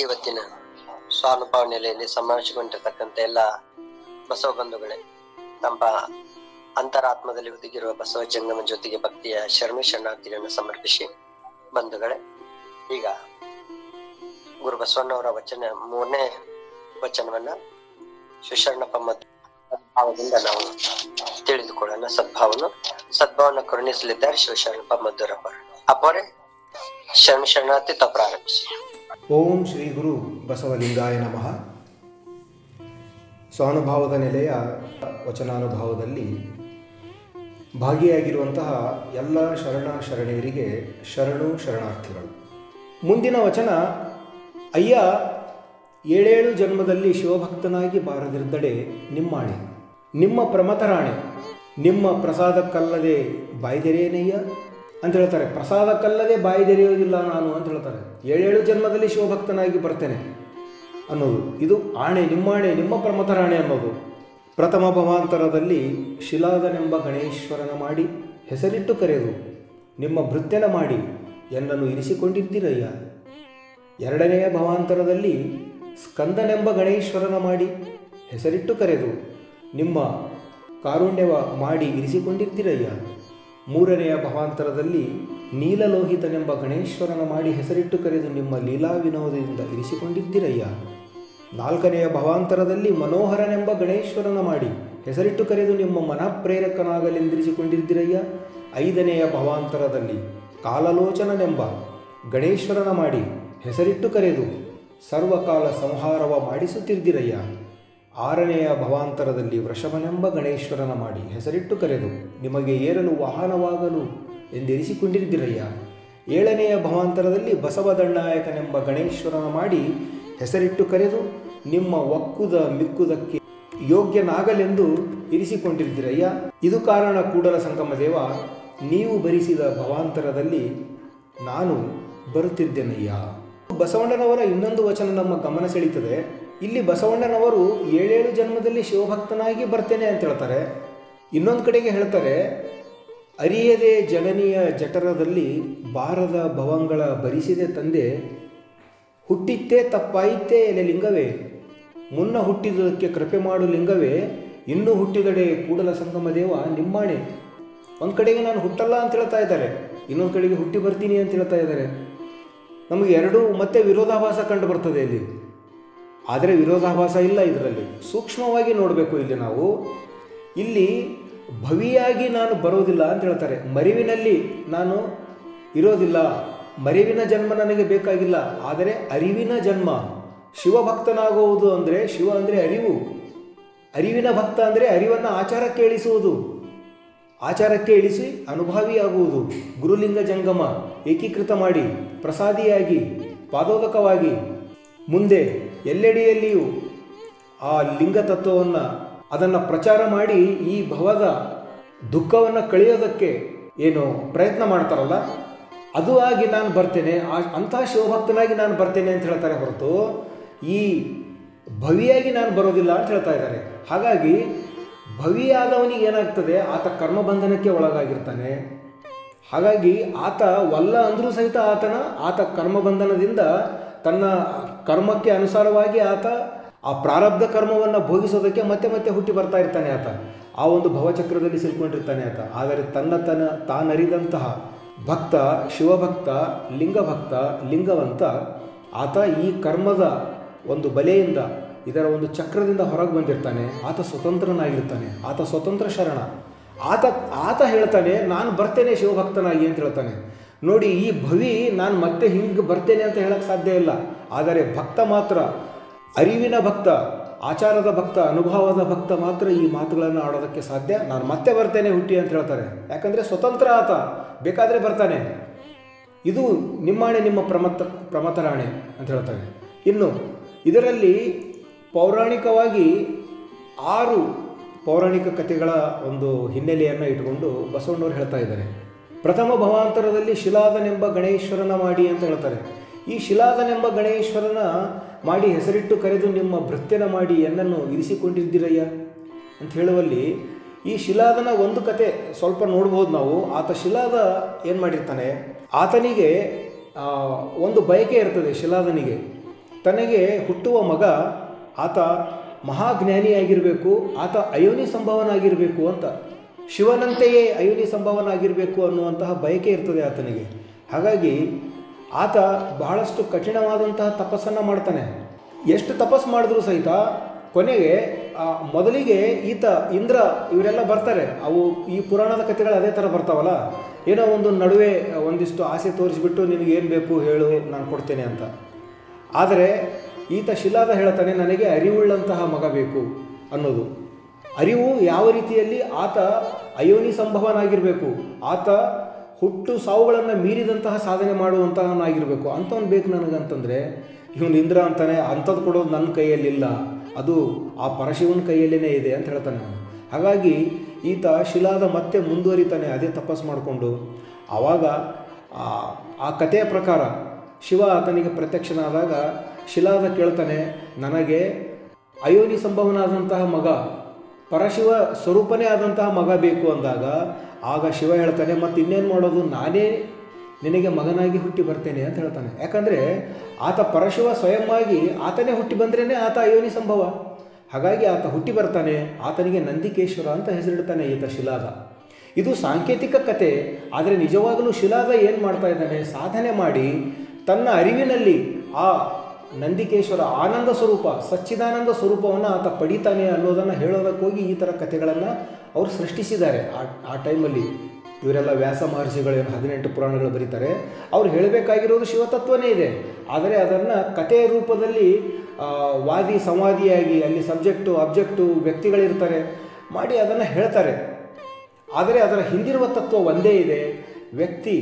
ಇವತ್ತಿನ ಸ್ವಾನುಭಾವ ನೆಲೆಯಲ್ಲಿ ಸಮಾವೇಶಗೊಂಡಿರ್ತಕ್ಕಂಥ ಎಲ್ಲ ಬಸವ ಬಂಧುಗಳೇ, ನಮ್ಮ ಅಂತರಾತ್ಮದಲ್ಲಿ ಒದಗಿರುವ ಬಸವ ಜಂಗಮ ಜೊತೆಗೆ ಭಕ್ತಿಯ ಶರಣು ಶರಣಾರ್ಥಿಗಳನ್ನು ಸಮರ್ಪಿಸಿ ಬಂಧುಗಳೇ. ಈಗ ಗುರು ಬಸವಣ್ಣವರ ವಚನ, ಮೂರನೇ ವಚನವನ್ನ ಸುಶರಣಪ್ಪ ಮತ್ತು ಸದ್ಭಾವದಿಂದ ನಾವು ತಿಳಿದುಕೊಳ್ಳೋಣ. ಸದ್ಭಾವನು, ಸದ್ಭಾವನ ಕರುಣಿಸಲಿದ್ದಾರೆ ಶಿವಶರಣಪ್ಪ ಮದ್ದೂರಪ್ಪರು ಅಪ್ಪರೇ, ಶರಣ ಶರಣಾರ್ಥಿ ಪ್ರಾರಂಭಿಸಿ. ಓಂ ಶ್ರೀ ಗುರು ಬಸವಲಿಂಗಾಯ ನಮಃ. ಸ್ವಾನುಭಾವದ ನೆಲೆಯ ವಚನಾನುಭಾವದಲ್ಲಿ ಭಾಗಿಯಾಗಿರುವಂತಹ ಎಲ್ಲ ಶರಣ ಶರಣೆಯರಿಗೆ ಶರಣು ಶರಣಾರ್ಥಿಗಳು. ಮುಂದಿನ ವಚನ, ಅಯ್ಯ, ಏಳೇಳು ಜನ್ಮದಲ್ಲಿ ಶಿವಭಕ್ತನಾಗಿ ಬಾರದಿದ್ದಡೆ ನಿಮ್ಮಾಣೆ. ನಿಮ್ಮ ಪ್ರಮತರಾಣೆ ನಿಮ್ಮ ಪ್ರಸಾದಕ್ಕಲ್ಲದೆ ಬಾಯ್ದೆರೇನಯ್ಯ? ಅಂತ ಹೇಳ್ತಾರೆ, ಪ್ರಸಾದಕ್ಕಲ್ಲದೆ ತೆರೆಯುವುದಿಲ್ಲ ನಾನು ಅಂತ ಹೇಳ್ತಾರೆ. ಏಳೇಳು ಜನ್ಮದಲ್ಲಿ ಶಿವಭಕ್ತನಾಗಿ ಬರ್ತೇನೆ ಅನ್ನೋದು. ಇದು ಆಣೆ ನಿಮ್ಮಾಣೆ ನಿಮ್ಮ ಪ್ರಮತರಾಣೆ ಅನ್ನೋದು. ಪ್ರಥಮ ಭವಾಂತರದಲ್ಲಿ ಶಿಲಾದನೆಂಬ ಗಣೇಶ್ವರನ ಮಾಡಿ ಹೆಸರಿಟ್ಟು ಕರೆದು, ನಿಮ್ಮ ಭೃತ್ಯನ ಮಾಡಿ ಎನ್ನನ್ನು ಇರಿಸಿಕೊಂಡಿದ್ದೀರಯ್ಯ. ಎರಡನೆಯ ಭವಾಂತರದಲ್ಲಿ ಸ್ಕಂದನೆಂಬ ಗಣೇಶ್ವರನ ಮಾಡಿ ಹೆಸರಿಟ್ಟು ಕರೆದು, ನಿಮ್ಮ ಕಾರುಣ್ಯವ ಮಾಡಿ ಇರಿಸಿಕೊಂಡಿರ್ತೀರಯ್ಯ ಮೂರನೆಯ ಭವಾಂತರದಲ್ಲಿ ನೀಲಲೋಹಿತನೆಂಬ ಗಣೇಶ್ವರನ ಮಾಡಿ ಹೆಸರಿಟ್ಟು ಕರೆದು ನಿಮ್ಮ ಲೀಲಾ ವಿನೋದದಿಂದ ಇರಿಸಿಕೊಂಡಿದ್ದೀರಯ್ಯ. ನಾಲ್ಕನೆಯ ಭವಾಂತರದಲ್ಲಿ ಮನೋಹರನೆಂಬ ಗಣೇಶ್ವರನ ಮಾಡಿ ಹೆಸರಿಟ್ಟು ಕರೆದು ನಿಮ್ಮ ಮನಪ್ರೇರಕನಾಗಲೆಂದಿರಿಸಿಕೊಂಡಿದ್ದೀರಯ್ಯ. ಐದನೆಯ ಭವಾಂತರದಲ್ಲಿ ಕಾಲಲೋಚನನೆಂಬ ಗಣೇಶ್ವರನ ಮಾಡಿ ಹೆಸರಿಟ್ಟು ಕರೆದು ಸರ್ವಕಾಲ ಸಂಹಾರವ ಮಾಡಿಸುತ್ತಿರ್ದಿರಯ್ಯ ಆರನೆಯ ಭವಾಂತರದಲ್ಲಿ ವೃಷಭನೆಂಬ ಗಣೇಶ್ವರನ ಮಾಡಿ ಹೆಸರಿಟ್ಟು ಕರೆದು, ನಿಮಗೆ ಏರಲು ವಾಹನವಾಗಲು ಎಂದಿರಿಸಿಕೊಂಡಿರ್ದಿರಯ್ಯ ಏಳನೆಯ ಭವಾಂತರದಲ್ಲಿ ಬಸವದಣ್ಣಾಯಕನೆಂಬ ಗಣೇಶ್ವರನ ಮಾಡಿ ಹೆಸರಿಟ್ಟು ಕರೆದು, ನಿಮ್ಮ ಒಕ್ಕುದ ಮಿಕ್ಕುದಕ್ಕೆ ಯೋಗ್ಯನಾಗಲೆಂದು ಇರಿಸಿಕೊಂಡಿರ್ದಿರಯ್ಯ ಇದು ಕಾರಣ ಕೂಡಲ ಸಂಗಮ ದೇವ, ನೀವು ಭರಿಸಿದ ಭವಾಂತರದಲ್ಲಿ ನಾನು ಬರುತ್ತಿದ್ದೇನಯ್ಯ? ಬಸವಣ್ಣನವರ ಇನ್ನೊಂದು ವಚನ ನಮ್ಮ ಗಮನ ಸೆಳೀತದೆ. ಇಲ್ಲಿ ಬಸವಣ್ಣನವರು ಏಳೇಳು ಜನ್ಮದಲ್ಲಿ ಶಿವಭಕ್ತನಾಗಿ ಬರ್ತೇನೆ ಅಂತ ಹೇಳ್ತಾರೆ. ಇನ್ನೊಂದು ಕಡೆಗೆ ಹೇಳ್ತಾರೆ, ಅರಿಯದೆ ಜನನಿಯ ಜಠರದಲ್ಲಿ ಬಾರದ ಭವಂಗಳ ಭರಿಸಿದೆ ತಂದೆ, ಹುಟ್ಟಿತ್ತೇ ತಪ್ಪಾಯಿತೇ ಎಲೆ ಲಿಂಗವೇ, ಮುನ್ನ ಹುಟ್ಟಿದುದಕ್ಕೆ ಕೃಪೆ ಮಾಡು ಲಿಂಗವೇ, ಇನ್ನೂ ಹುಟ್ಟಿದಡೆ ಕೂಡಲ ಸಂಗಮ ದೇವ ನಿಮ್ಮಾಣೆ. ಒಂದು ಕಡೆಗೆ ನಾನು ಹುಟ್ಟಲ್ಲ ಅಂತ ಹೇಳ್ತಾ ಇದ್ದಾರೆ, ಇನ್ನೊಂದು ಕಡೆಗೆ ಹುಟ್ಟಿ ಬರ್ತೀನಿ ಅಂತ ಹೇಳ್ತಾ ಇದ್ದಾರೆ. ನಮಗೆ ಎರಡೂ ಮತ್ತೆ ವಿರೋಧಾಭಾಸ ಕಂಡು ಬರ್ತದೆ ಇಲ್ಲಿ. ಆದರೆ ವಿರೋಧಾಭಾಸ ಇಲ್ಲ ಇದರಲ್ಲಿ. ಸೂಕ್ಷ್ಮವಾಗಿ ನೋಡಬೇಕು ಇಲ್ಲಿ ನಾವು. ಇಲ್ಲಿ ಭವಿಯಾಗಿ ನಾನು ಬರೋದಿಲ್ಲ ಅಂತ ಹೇಳ್ತಾರೆ. ಮರಿವಿನಲ್ಲಿ ನಾನು ಇರೋದಿಲ್ಲ. ಮರಿವಿನ ಜನ್ಮ ನನಗೆ ಬೇಕಾಗಿಲ್ಲ. ಆದರೆ ಅರಿವಿನ ಜನ್ಮ. ಶಿವಭಕ್ತನಾಗುವುದು ಅಂದರೆ ಶಿವ ಅಂದರೆ ಅರಿವು. ಅರಿವಿನ ಭಕ್ತ ಅಂದರೆ ಅರಿವನ್ನು ಆಚಾರಕ್ಕೆ ಇಳಿಸುವುದು. ಆಚಾರಕ್ಕೆ ಇಳಿಸಿ ಅನುಭಾವಿಯಾಗುವುದು. ಗುರುಲಿಂಗ ಜಂಗಮ, ಏಕೀಕೃತ ಮಾಡಿ, ಪ್ರಸಾದಿಯಾಗಿ, ಪಾದೋದಕವಾಗಿ, ಮುಂದೆ ಎಲ್ಲೆಡೆಯಲ್ಲಿಯೂ ಆ ಲಿಂಗ ತತ್ವವನ್ನು ಅದನ್ನು ಪ್ರಚಾರ ಮಾಡಿ ಈ ಭವದ ದುಃಖವನ್ನು ಕಳೆಯೋದಕ್ಕೆ ಏನು ಪ್ರಯತ್ನ ಮಾಡ್ತಾರಲ್ಲ? ಅದು ಆಗಿ ನಾನು ಬರ್ತೇನೆ, ಆ ಅಂತಹ ಶಿವಭಕ್ತನಾಗಿ ನಾನು ಬರ್ತೇನೆ ಅಂತ ಹೇಳ್ತಾರೆ ಹೊರತು ಈ ಭವಿಯಾಗಿ ನಾನು ಬರೋದಿಲ್ಲ ಅಂತ ಹೇಳ್ತಾ ಇದ್ದಾರೆ. ಹಾಗಾಗಿ ಭವಿಯಾದವನಿಗೆ ಏನಾಗ್ತದೆ? ಆತ ಕರ್ಮಬಂಧನಕ್ಕೆ ಒಳಗಾಗಿರ್ತಾನೆ. ಹಾಗಾಗಿ ಆತ ವಲ್ಲ ಅಂದರೂ ಸಹಿತ ಆತನ, ಆತ ಕರ್ಮಬಂಧನದಿಂದ ತನ್ನ ಕರ್ಮಕ್ಕೆ ಅನುಸಾರವಾಗಿ ಆತ ಆ ಪ್ರಾರಬ್ಧ ಕರ್ಮವನ್ನು ಭೋಗಿಸೋದಕ್ಕೆ ಮತ್ತೆ ಮತ್ತೆ ಹುಟ್ಟಿ ಬರ್ತಾ ಇರ್ತಾನೆ ಆತ. ಆ ಒಂದು ಭವಚಕ್ರದಲ್ಲಿ ಸಿಲ್ಕೊಂಡಿರ್ತಾನೆ ಆತ. ಆದರೆ ತನ್ನ ತನ್ನ ತಾನರಿದಂತಹ ಭಕ್ತ, ಶಿವಭಕ್ತ, ಲಿಂಗಭಕ್ತ, ಲಿಂಗವಂತ ಆತ ಈ ಕರ್ಮದ ಒಂದು ಬಲೆಯಿಂದ ಇದರ ಒಂದು ಚಕ್ರದಿಂದ ಹೊರಗೆ ಬಂದಿರ್ತಾನೆ. ಆತ ಸ್ವತಂತ್ರನಾಗಿರ್ತಾನೆ. ಆತ ಸ್ವತಂತ್ರ ಶರಣ. ಆತ ಆತ ಹೇಳ್ತಾನೆ, ನಾನು ಬರ್ತೇನೆ ಶಿವಭಕ್ತನಾಗಿ ಅಂತ ಹೇಳ್ತಾನೆ. ನೋಡಿ, ಈ ಭವಿ ನಾನು ಮತ್ತೆ ಹಿಂಗೆ ಬರ್ತೇನೆ ಅಂತ ಹೇಳಕ್ಕೆ ಸಾಧ್ಯ ಇಲ್ಲ. ಆದರೆ ಭಕ್ತ ಮಾತ್ರ, ಅರಿವಿನ ಭಕ್ತ, ಆಚಾರದ ಭಕ್ತ, ಅನುಭವದ ಭಕ್ತ ಮಾತ್ರ ಈ ಮಾತುಗಳನ್ನು ಆಡೋದಕ್ಕೆ ಸಾಧ್ಯ. ನಾನು ಮತ್ತೆ ಬರ್ತೇನೆ ಹುಟ್ಟಿ ಅಂತ ಹೇಳ್ತಾರೆ. ಯಾಕಂದರೆ ಸ್ವತಂತ್ರ ಆತ, ಬೇಕಾದರೆ ಬರ್ತಾನೆ. ಇದು ನಿಮ್ಮಾಣೆ ನಿಮ್ಮ ಪ್ರಮತ ಪ್ರಮತರಾಣೆ ಅಂತ ಹೇಳ್ತಾರೆ. ಇನ್ನು, ಇದರಲ್ಲಿ ಪೌರಾಣಿಕವಾಗಿ ಆರು ಪೌರಾಣಿಕ ಕಥೆಗಳ ಒಂದು ಹಿನ್ನೆಲೆಯನ್ನು ಇಟ್ಕೊಂಡು ಬಸವಣ್ಣವ್ರು ಹೇಳ್ತಾ ಇದ್ದಾರೆ. ಪ್ರಥಮ ಭವಾಂತರದಲ್ಲಿ ಶಿಲಾದನೆಂಬ ಗಣೇಶ್ವರನ ಮಾಡಿ ಅಂತ ಹೇಳ್ತಾರೆ. ಈ ಶಿಲಾದನೆಂಬ ಗಣೇಶ್ವರನ ಮಾಡಿ ಹೆಸರಿಟ್ಟು ಕರೆದು ನಿಮ್ಮ ಭೃತ್ಯನ ಮಾಡಿ ಎನ್ನನ್ನು ಇರಿಸಿಕೊಂಡಿದ್ದೀರಯ್ಯ? ಅಂತ ಹೇಳುವಲ್ಲಿ ಈ ಶಿಲಾದನ ಒಂದು ಕತೆ ಸ್ವಲ್ಪ ನೋಡ್ಬೋದು ನಾವು. ಆತ ಶಿಲಾದ ಏನು ಮಾಡಿರ್ತಾನೆ? ಆತನಿಗೆ ಒಂದು ಬಯಕೆ ಇರ್ತದೆ ಶಿಲಾದನಿಗೆ. ತನಗೆ ಹುಟ್ಟುವ ಮಗ ಆತ ಮಹಾಜ್ಞಾನಿಯಾಗಿರಬೇಕು, ಆತ ಅಯೋನಿ ಸಂಭವನಾಗಿರಬೇಕು ಅಂತ. ಶಿವನಂತೆಯೇ ಅಯೋನಿ ಸಂಭವನಾಗಿರಬೇಕು ಅನ್ನುವಂತಹ ಬಯಕೆ ಇರ್ತದೆ ಆತನಿಗೆ. ಹಾಗಾಗಿ ಆತ ಬಹಳಷ್ಟು ಕಠಿಣವಾದಂತಹ ತಪಸ್ಸನ್ನು ಮಾಡ್ತಾನೆ. ಎಷ್ಟು ತಪಸ್ಸು ಮಾಡಿದ್ರೂ ಸಹಿತ ಕೊನೆಗೆ ಮೊದಲಿಗೆ ಈತ ಇಂದ್ರ ಇವರೆಲ್ಲ ಬರ್ತಾರೆ. ಅವು ಈ ಪುರಾಣದ ಕಥೆಗಳು ಅದೇ ಥರ ಬರ್ತಾವಲ್ಲ. ಏನೋ ಒಂದು ನಡುವೆ ಒಂದಿಷ್ಟು ಆಸೆ ತೋರಿಸಿಬಿಟ್ಟು ಏನು ಬೇಕು ಹೇಳು, ನಾನು ಕೊಡ್ತೇನೆ ಅಂತ. ಆದರೆ ಈತ ಶಿಲಾದ ಹೇಳ್ತಾನೆ, ನನಗೆ ಅರಿವುಳ್ಳಂತಹ ಮಗ ಬೇಕು ಅನ್ನೋದು. ಅರಿವು ಯಾವ ರೀತಿಯಲ್ಲಿ ಆತ ಅಯೋನಿ ಸಂಭವನಾಗಿರಬೇಕು, ಆತ ಹುಟ್ಟು ಸಾವುಗಳನ್ನು ಮೀರಿದಂತಹ ಸಾಧನೆ ಮಾಡುವಂತಹನಾಗಿರಬೇಕು ಅಂಥವ್ನು ಬೇಕು ನನಗಂತಂದರೆ, ಇವನು ಇಂದ್ರ ಅಂತಾನೆ ಅಂಥದ್ದು ಕೊಡೋದು ನನ್ನ ಕೈಯಲ್ಲಿಲ್ಲ, ಅದು ಆ ಪರಶಿವನ ಕೈಯಲ್ಲೇ ಇದೆ ಅಂತ ಹೇಳ್ತಾನೆ ಅವನು. ಹಾಗಾಗಿ ಈತ ಶಿಲಾದ ಮತ್ತೆ ಮುಂದುವರಿತಾನೆ, ಅದೇ ತಪಸ್ಸು ಮಾಡಿಕೊಂಡು. ಆವಾಗ ಆ ಆ ಕಥೆಯ ಪ್ರಕಾರ ಶಿವ ಆತನಿಗೆ ಪ್ರತ್ಯಕ್ಷನಾದಾಗ ಶಿಲಾದ ಕೇಳ್ತಾನೆ, ನನಗೆ ಅಯೋನಿ ಸಂಭವನಾದಂತಹ ಮಗ ಪರಶಿವ ಸ್ವರೂಪನೇ ಆದಂತಹ ಮಗ ಬೇಕು ಅಂದಾಗ, ಆಗ ಶಿವ ಹೇಳ್ತಾನೆ, ಮತ್ತು ಇನ್ನೇನು ಮಾಡೋದು? ನಾನೇ ನಿನಗೆ ಮಗನಾಗಿ ಹುಟ್ಟಿ ಬರ್ತೇನೆ ಅಂತ ಹೇಳ್ತಾನೆ. ಯಾಕಂದರೆ, ಆತ ಪರಶಿವ ಸ್ವಯಂವಾಗಿ ಆತನೇ ಹುಟ್ಟಿ ಬಂದ್ರೇ ಆತ ಅಯೋನಿ ಸಂಭವ. ಹಾಗಾಗಿ ಆತ ಹುಟ್ಟಿ ಬರ್ತಾನೆ, ಆತನಿಗೆ ನಂದಿಕೇಶ್ವರ ಅಂತ ಹೆಸರಿಡ್ತಾನೆ ಈತ ಶಿಲಾದ. ಇದು ಸಾಂಕೇತಿಕ ಕತೆ, ಆದರೆ ನಿಜವಾಗಲೂ ಶಿಲಾದ ಏನು ಮಾಡ್ತಾ ಇದ್ದಾನೆ? ಸಾಧನೆ ಮಾಡಿ ತನ್ನ ಅರಿವಿನಲ್ಲಿ ಆ ನಂದಿಕೇಶ್ವರ ಆನಂದ ಸ್ವರೂಪ, ಸಚ್ಚಿದಾನಂದ ಸ್ವರೂಪವನ್ನು ಆತ ಪಡಿತಾನೆ ಅನ್ನೋದನ್ನು ಹೇಳೋದಕ್ಕೋಗಿ ಈ ಥರ ಕಥೆಗಳನ್ನು ಅವರು ಸೃಷ್ಟಿಸಿದ್ದಾರೆ. ಆ ಆ ಟೈಮಲ್ಲಿ ಇವರೆಲ್ಲ ವ್ಯಾಸ ಮಹರ್ಷಿಗಳೇನು ಹದಿನೆಂಟು ಪುರಾಣಗಳು ಬರೀತಾರೆ, ಅವ್ರು ಹೇಳಬೇಕಾಗಿರೋದು ಶಿವತತ್ವನೇ ಇದೆ. ಆದರೆ ಅದನ್ನು ಕಥೆಯ ರೂಪದಲ್ಲಿ ವಾದಿ ಸಂವಾದಿಯಾಗಿ ಅಲ್ಲಿ ಸಬ್ಜೆಕ್ಟು, ಅಬ್ಜೆಕ್ಟು ವ್ಯಕ್ತಿಗಳಿರ್ತಾರೆ ಮಾಡಿ ಅದನ್ನು ಹೇಳ್ತಾರೆ. ಆದರೆ ಅದರ ಹಿಂದಿರುವ ತತ್ವ ಒಂದೇ ಇದೆ. ವ್ಯಕ್ತಿ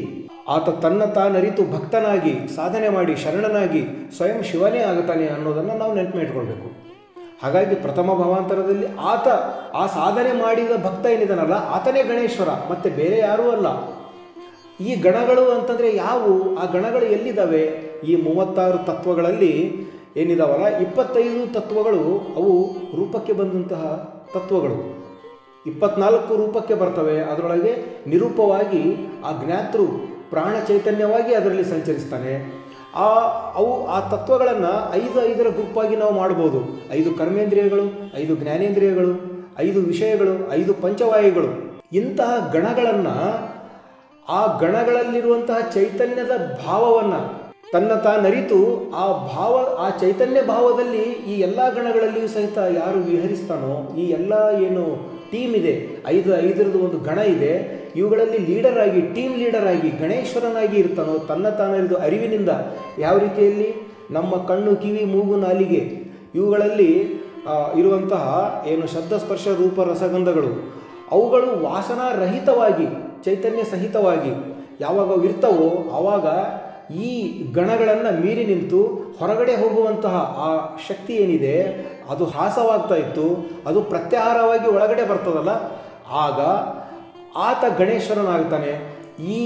ಆತ ತನ್ನ ತಾನರಿತು ಭಕ್ತನಾಗಿ, ಸಾಧನೆ ಮಾಡಿ, ಶರಣನಾಗಿ ಸ್ವಯಂ ಶಿವನೇ ಆಗುತ್ತಾನೆ ಅನ್ನೋದನ್ನು ನಾವು ನೆನಪು ಇಟ್ಕೊಳ್ಬೇಕು ಹಾಗಾಗಿ ಪ್ರಥಮ ಭಾವಾಂತರದಲ್ಲಿ ಆತ ಆ ಸಾಧನೆ ಮಾಡಿದ ಭಕ್ತ ಏನಿದನಲ್ಲ, ಆತನೇ ಗಣೇಶ್ವರ, ಮತ್ತು ಬೇರೆ ಯಾರೂ ಅಲ್ಲ. ಈ ಗಣಗಳು ಅಂತಂದರೆ ಯಾವು ಆ ಗಣಗಳು ಎಲ್ಲಿದ್ದಾವೆ ಈ ಮೂವತ್ತಾರು ತತ್ವಗಳಲ್ಲಿ ಏನಿದಾವಲ್ಲ, ಇಪ್ಪತ್ತೈದು ತತ್ವಗಳು ಅವು ರೂಪಕ್ಕೆ ಬಂದಂತಹ ತತ್ವಗಳು. ಇಪ್ಪತ್ನಾಲ್ಕು ರೂಪಕ್ಕೆ ಬರ್ತವೆ, ಅದರೊಳಗೆ ನಿರೂಪವಾಗಿ ಆ ಜ್ಞಾತೃ ಪ್ರಾಣ ಚೈತನ್ಯವಾಗಿ ಅದರಲ್ಲಿ ಸಂಚರಿಸ್ತಾನೆ. ಆ, ಅವು, ಆ ತತ್ವಗಳನ್ನು ಐದು ಐದರ ಗುಂಪಾಗಿ ನಾವು ಮಾಡ್ಬೋದು. ಐದು ಕರ್ಮೇಂದ್ರಿಯಗಳು, ಐದು ಜ್ಞಾನೇಂದ್ರಿಯಗಳು, ಐದು ವಿಷಯಗಳು, ಐದು ಪಂಚವಾಯುಗಳು. ಇಂತಹ ಗಣಗಳನ್ನು, ಆ ಗಣಗಳಲ್ಲಿರುವಂತಹ ಚೈತನ್ಯದ ಭಾವವನ್ನು ತನ್ನ ತಾನರಿತು ಆ ಭಾವ, ಆ ಚೈತನ್ಯ ಭಾವದಲ್ಲಿ ಈ ಎಲ್ಲ ಗಣಗಳಲ್ಲಿಯೂ ಸಹಿತ ಯಾರು ವಿಹರಿಸ್ತಾನೋ, ಈ ಎಲ್ಲ ಏನು ಟೀಮ್ ಇದೆ, ಐದು ಐದರದ್ದು ಒಂದು ಗಣ ಇದೆ ಇವುಗಳಲ್ಲಿ ಲೀಡರ್ ಆಗಿ ಟೀಮ್ ಲೀಡರ್ ಆಗಿ ಗಣೇಶ್ವರನಾಗಿ ಇರ್ತಾನೋ, ತನ್ನ ತಾನರಿದು ಅರಿವಿನಿಂದ ಯಾವ ರೀತಿಯಲ್ಲಿ? ನಮ್ಮ ಕಣ್ಣು, ಕಿವಿ, ಮೂಗು, ನಾಲಿಗೆ ಇವುಗಳಲ್ಲಿ ಇರುವಂತಹ ಏನು ಶಬ್ದಸ್ಪರ್ಶ ರೂಪ ರಸಗಂಧಗಳು, ಅವುಗಳು ವಾಸನಾರಹಿತವಾಗಿ ಚೈತನ್ಯ ಸಹಿತವಾಗಿ ಯಾವಾಗ ಇರ್ತವೋ ಆವಾಗ ಈ ಗಣಗಳನ್ನು ಮೀರಿ ನಿಂತು ಹೊರಗಡೆ ಹೋಗುವಂತಹ ಆ ಶಕ್ತಿ ಏನಿದೆ, ಅದು ಹ್ರಾಸವಾಗ್ತಾ ಇತ್ತು, ಅದು ಪ್ರತ್ಯಾಹಾರವಾಗಿ ಒಳಗಡೆ ಬರ್ತದಲ್ಲ, ಆಗ ಆತ ಗಣೇಶ್ವರನಾಗ್ತಾನೆ, ಈ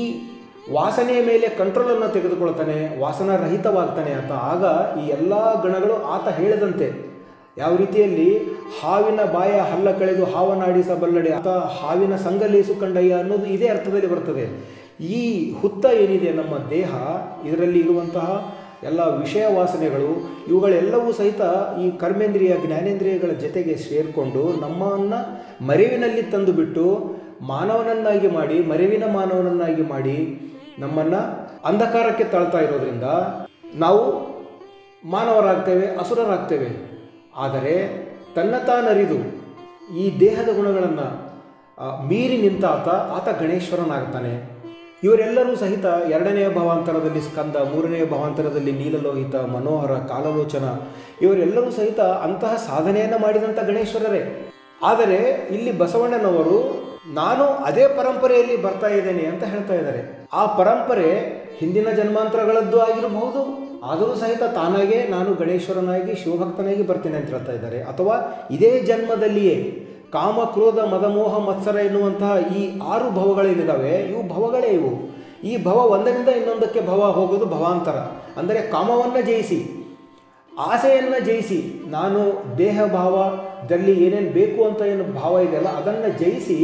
ವಾಸನೆಯ ಮೇಲೆ ಕಂಟ್ರೋಲನ್ನು ತೆಗೆದುಕೊಳ್ತಾನೆ, ವಾಸನಾರಹಿತವಾಗ್ತಾನೆ ಆತ. ಆಗ ಈ ಎಲ್ಲ ಗಣಗಳು ಆತ ಹೇಳಿದಂತೆ, ಯಾವ ರೀತಿಯಲ್ಲಿ ಹಾವಿನ ಬಾಯ ಹಲ್ಲ ಕಳೆದು ಹಾವನಾಡಿಸಬಲ್ಲಡೆ ಆತ ಹಾವಿನ ಸಂಗಲೇಸು ಕಂಡಯ್ಯ ಅನ್ನೋದು ಇದೇ ಅರ್ಥದಲ್ಲಿ ಬರ್ತದೆ. ಈ ಹುತ್ತ ಏನಿದೆ ನಮ್ಮ ದೇಹ, ಇದರಲ್ಲಿ ಇರುವಂತಹ ಎಲ್ಲ ವಿಷಯ ವಾಸನೆಗಳು, ಇವುಗಳೆಲ್ಲವೂ ಸಹಿತ ಈ ಕರ್ಮೇಂದ್ರಿಯ, ಜ್ಞಾನೇಂದ್ರಿಯಗಳ ಜೊತೆಗೆ ಸೇರಿಕೊಂಡು ನಮ್ಮನ್ನು ಮರೆವಿನಲ್ಲಿ ತಂದುಬಿಟ್ಟು ಮಾನವನನ್ನಾಗಿ ಮಾಡಿ, ಮರೆವಿನ ಮಾನವನನ್ನಾಗಿ ಮಾಡಿ ನಮ್ಮನ್ನು ಅಂಧಕಾರಕ್ಕೆ ತಳ್ತಾ ಇರೋದ್ರಿಂದ ನಾವು ಮಾನವರಾಗ್ತೇವೆ, ಅಸುರರಾಗ್ತೇವೆ. ಆದರೆ ತನ್ನ ತಾನರಿದು ಈ ದೇಹದ ಗುಣಗಳನ್ನು ಮೀರಿ ನಿಂತ ಆತ ಆತ ಗಣೇಶ್ವರನಾಗ್ತಾನೆ. ಇವರೆಲ್ಲರೂ ಸಹಿತ ಎರಡನೆಯ ಭಾವಾಂತರದಲ್ಲಿ ಸ್ಕಂದ, ಮೂರನೆಯ ಭಾವಾಂತರದಲ್ಲಿ ನೀಲಲೋಹಿತ, ಮನೋಹರ, ಕಾಲಲೋಚನ, ಇವರೆಲ್ಲರೂ ಸಹಿತ ಅಂತಹ ಸಾಧನೆಯನ್ನು ಮಾಡಿದಂಥ ಗಣೇಶ್ವರರೇ. ಆದರೆ ಇಲ್ಲಿ ಬಸವಣ್ಣನವರು ನಾನು ಅದೇ ಪರಂಪರೆಯಲ್ಲಿ ಬರ್ತಾ ಇದ್ದೇನೆ ಅಂತ ಹೇಳ್ತಾ ಇದ್ದಾರೆ. ಆ ಪರಂಪರೆ ಹಿಂದಿನ ಜನ್ಮಾಂತರಗಳದ್ದು ಆಗಿರಬಹುದು. ಆದರೂ ಸಹಿತ ತಾನಾಗೆ ನಾನು ಗಣೇಶ್ವರನಾಗಿ, ಶಿವಭಕ್ತನಾಗಿ ಬರ್ತೇನೆ ಅಂತ ಹೇಳ್ತಾ ಇದ್ದಾರೆ. ಅಥವಾ ಇದೇ ಜನ್ಮದಲ್ಲಿಯೇ ಕಾಮ, ಕ್ರೋಧ ಮದಮೋಹ ಮತ್ಸರ ಎನ್ನುವಂತಹ ಈ ಆರು ಭವಗಳೇನಿದ್ದಾವೆ ಇವು ಭವಗಳೇ ಇವು. ಈ ಭವ ಒಂದರಿಂದ ಇನ್ನೊಂದಕ್ಕೆ ಭವ ಹೋಗೋದು ಭವಾಂತರ. ಅಂದರೆ ಕಾಮವನ್ನು ಜಯಿಸಿ, ಆಸೆಯನ್ನು ಜಯಿಸಿ, ನಾನು ದೇಹ ಭಾವದಲ್ಲಿ ಏನೇನು ಬೇಕು ಅಂತ ಏನು ಭಾವ ಇದೆಯಲ್ಲ, ಅದನ್ನು ಜಯಿಸಿ